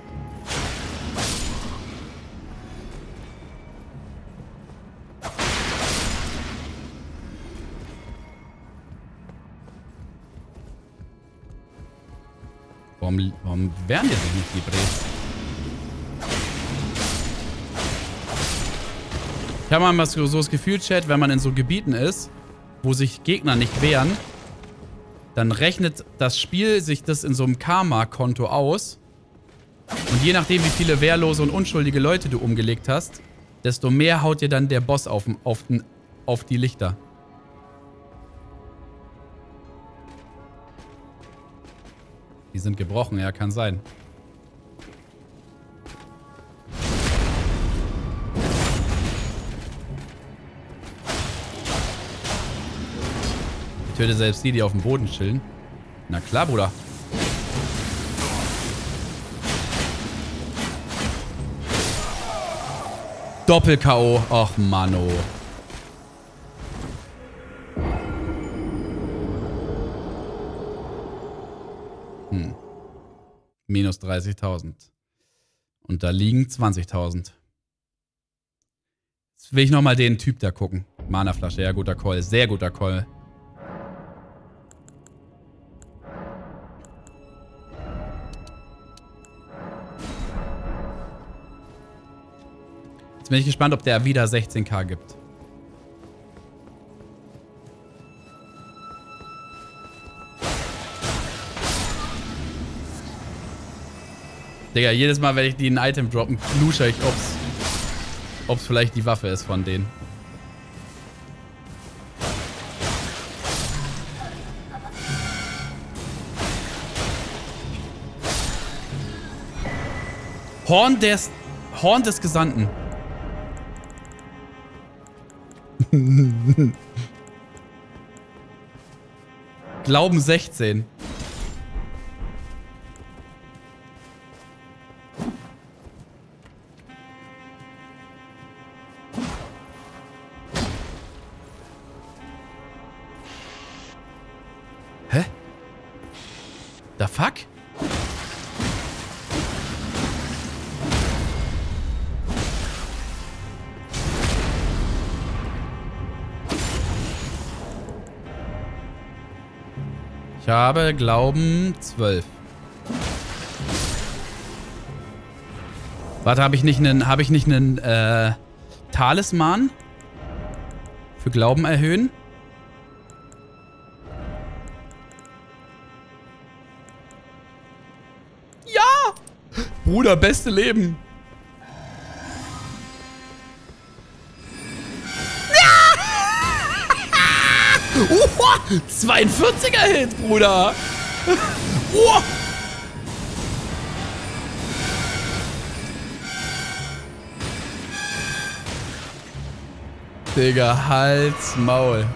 Warum, warum werden die sich nicht die Bres? Ich habe mal so das Gefühl, Chat, wenn man in so Gebieten ist, wo sich Gegner nicht wehren, dann rechnet das Spiel sich das in so einem Karma-Konto aus. Und je nachdem, wie viele wehrlose und unschuldige Leute du umgelegt hast, desto mehr haut dir dann der Boss auf, auf, auf die Lichter. Die sind gebrochen, ja, kann sein. Töte selbst die, die auf dem Boden chillen. Na klar, Bruder. Doppel-K.O. Och, Mano. Hm. Minus 30.000. Und da liegen 20.000. Jetzt will ich nochmal den Typ da gucken. Mana-Flasche, ja, guter Call. Sehr guter Call. Jetzt bin ich gespannt, ob der wieder 16k gibt. Digga, jedes Mal, wenn ich die ein Item droppen, lusche ich, ob's, ob's vielleicht die Waffe ist von denen. Horn des, Horn des Gesandten. Glauben 16. Habe Glauben 12. Warte, habe ich nicht einen, habe ich nicht einen äh, Talisman für Glauben erhöhen? Ja! Bruder, beste Leben. Uh, 42er Hit, Bruder. Uh. Digga, Hals, Maul.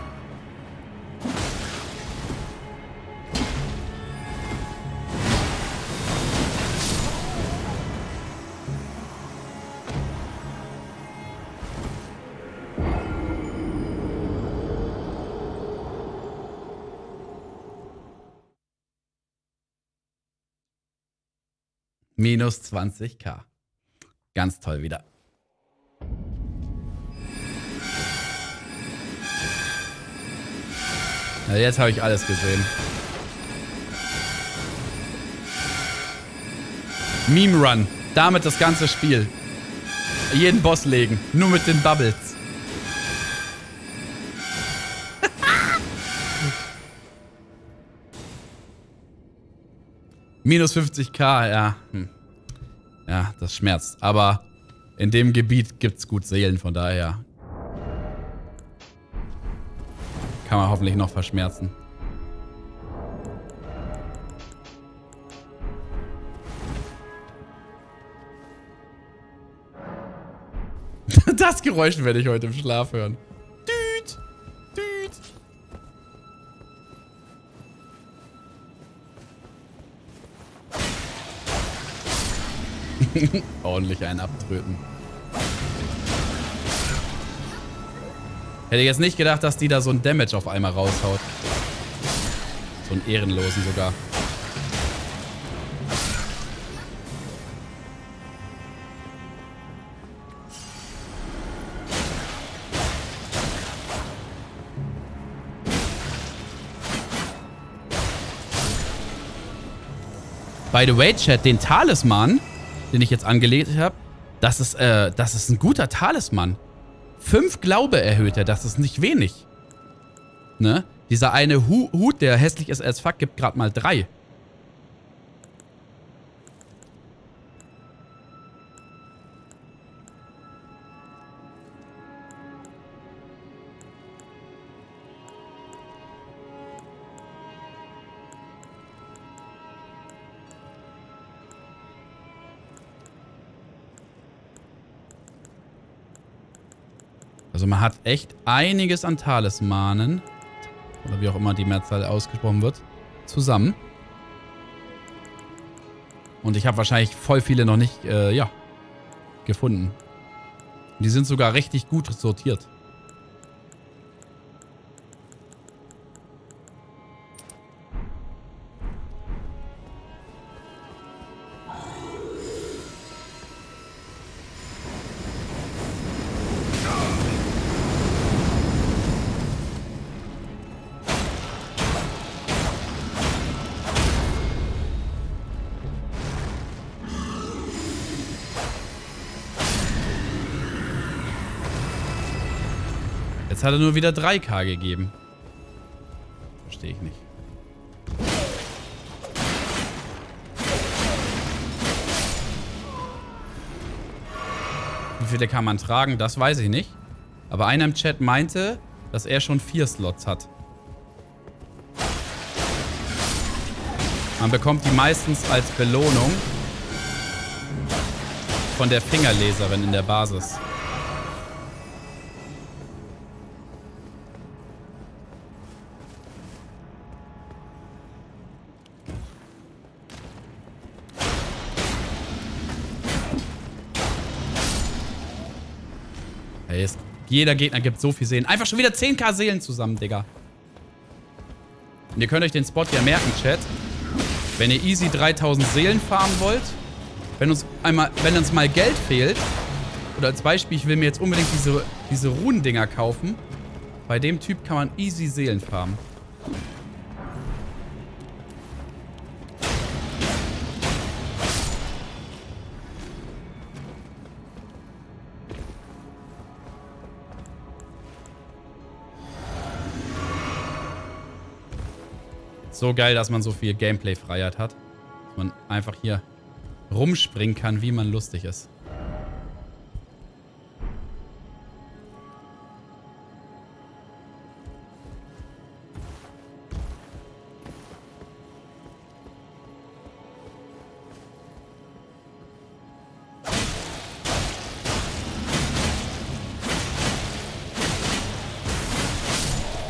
Minus 20k. Ganz toll wieder. Ja, jetzt habe ich alles gesehen. Meme Run. Damit das ganze Spiel. Jeden Boss legen. Nur mit den Bubbles. Minus 50k, ja. Hm. Ja, das schmerzt. Aber in dem Gebiet gibt es gut Seelen, von daher Kann man hoffentlich noch verschmerzen. [laughs] das Geräusch werde ich heute im Schlaf hören. [laughs] Ordentlich einen abtröten. Hätte ich jetzt nicht gedacht, dass die da so ein Damage auf einmal raushaut. So einen Ehrenlosen sogar. By the way, Chat, den Talisman, den ich jetzt angelegt habe, das ist, äh, das ist ein guter Talisman. Fünf Glaube erhöht er, das ist nicht wenig. Ne? Dieser eine Hu Hut, der hässlich ist als fuck, gibt gerade mal drei. Also man hat echt einiges an Talismanen, oder wie auch immer die Mehrzahl ausgesprochen wird, zusammen. Und ich habe wahrscheinlich voll viele noch nicht, äh, ja, gefunden. Die sind sogar richtig gut sortiert. Hat er nur wieder 3K gegeben. Verstehe ich nicht. Wie viele kann man tragen? Das weiß ich nicht. Aber einer im Chat meinte, dass er schon vier Slots hat. Man bekommt die meistens als Belohnung von der Fingerleserin in der Basis. Jeder Gegner gibt so viel Seelen. Einfach schon wieder 10k Seelen zusammen, Digga. Und ihr könnt euch den Spot ja merken, Chat. Wenn ihr easy 3000 Seelen farmen wollt, wenn uns einmal, wenn uns mal Geld fehlt, oder als Beispiel, ich will mir jetzt unbedingt diese, diese Runendinger kaufen, bei dem Typ kann man easy Seelen farmen. So geil, dass man so viel Gameplay-Freiheit hat. Dass man einfach hier rumspringen kann, wie man lustig ist.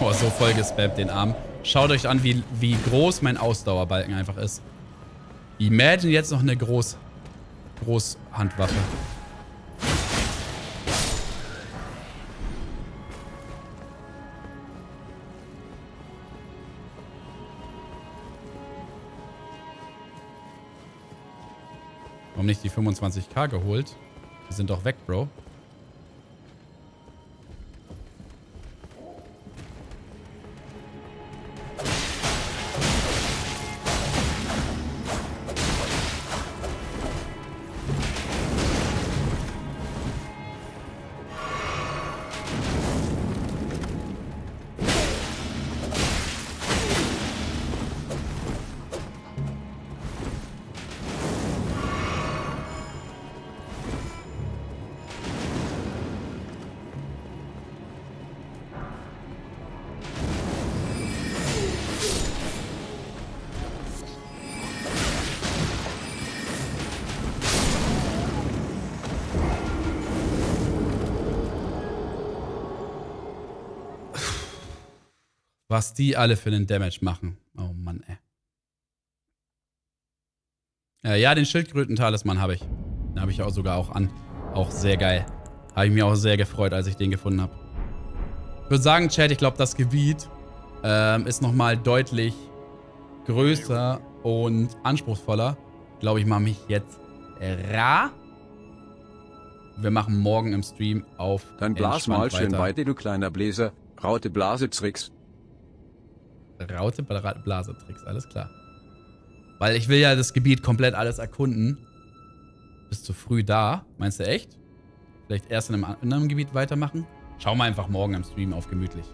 Oh, so voll gespammt den Arm. Schaut euch an, wie, wie groß mein Ausdauerbalken einfach ist. Imagine jetzt noch eine Groß... Großhandwaffe. Warum nicht die 25k geholt? Die sind doch weg, Bro. Was die alle für einen Damage machen. Oh Mann, ey. Äh, ja, den Schildkrötentalisman habe ich. Den habe ich auch sogar auch an. Auch sehr geil. Habe ich mich auch sehr gefreut, als ich den gefunden habe. Ich würde sagen, Chat, ich glaube, das Gebiet ähm, ist nochmal deutlich größer und anspruchsvoller. Ich glaube, ich mache mich jetzt rar. Wir machen morgen im Stream auf Dann blas mal schön weiter, du kleiner Bläser. Raute Blasetricks. Raute Blasetricks, alles klar. Weil ich will ja das Gebiet komplett alles erkunden. Bist du früh da? Meinst du echt? Vielleicht erst in einem anderen Gebiet weitermachen? Schauen wir einfach morgen im Stream auf gemütlich.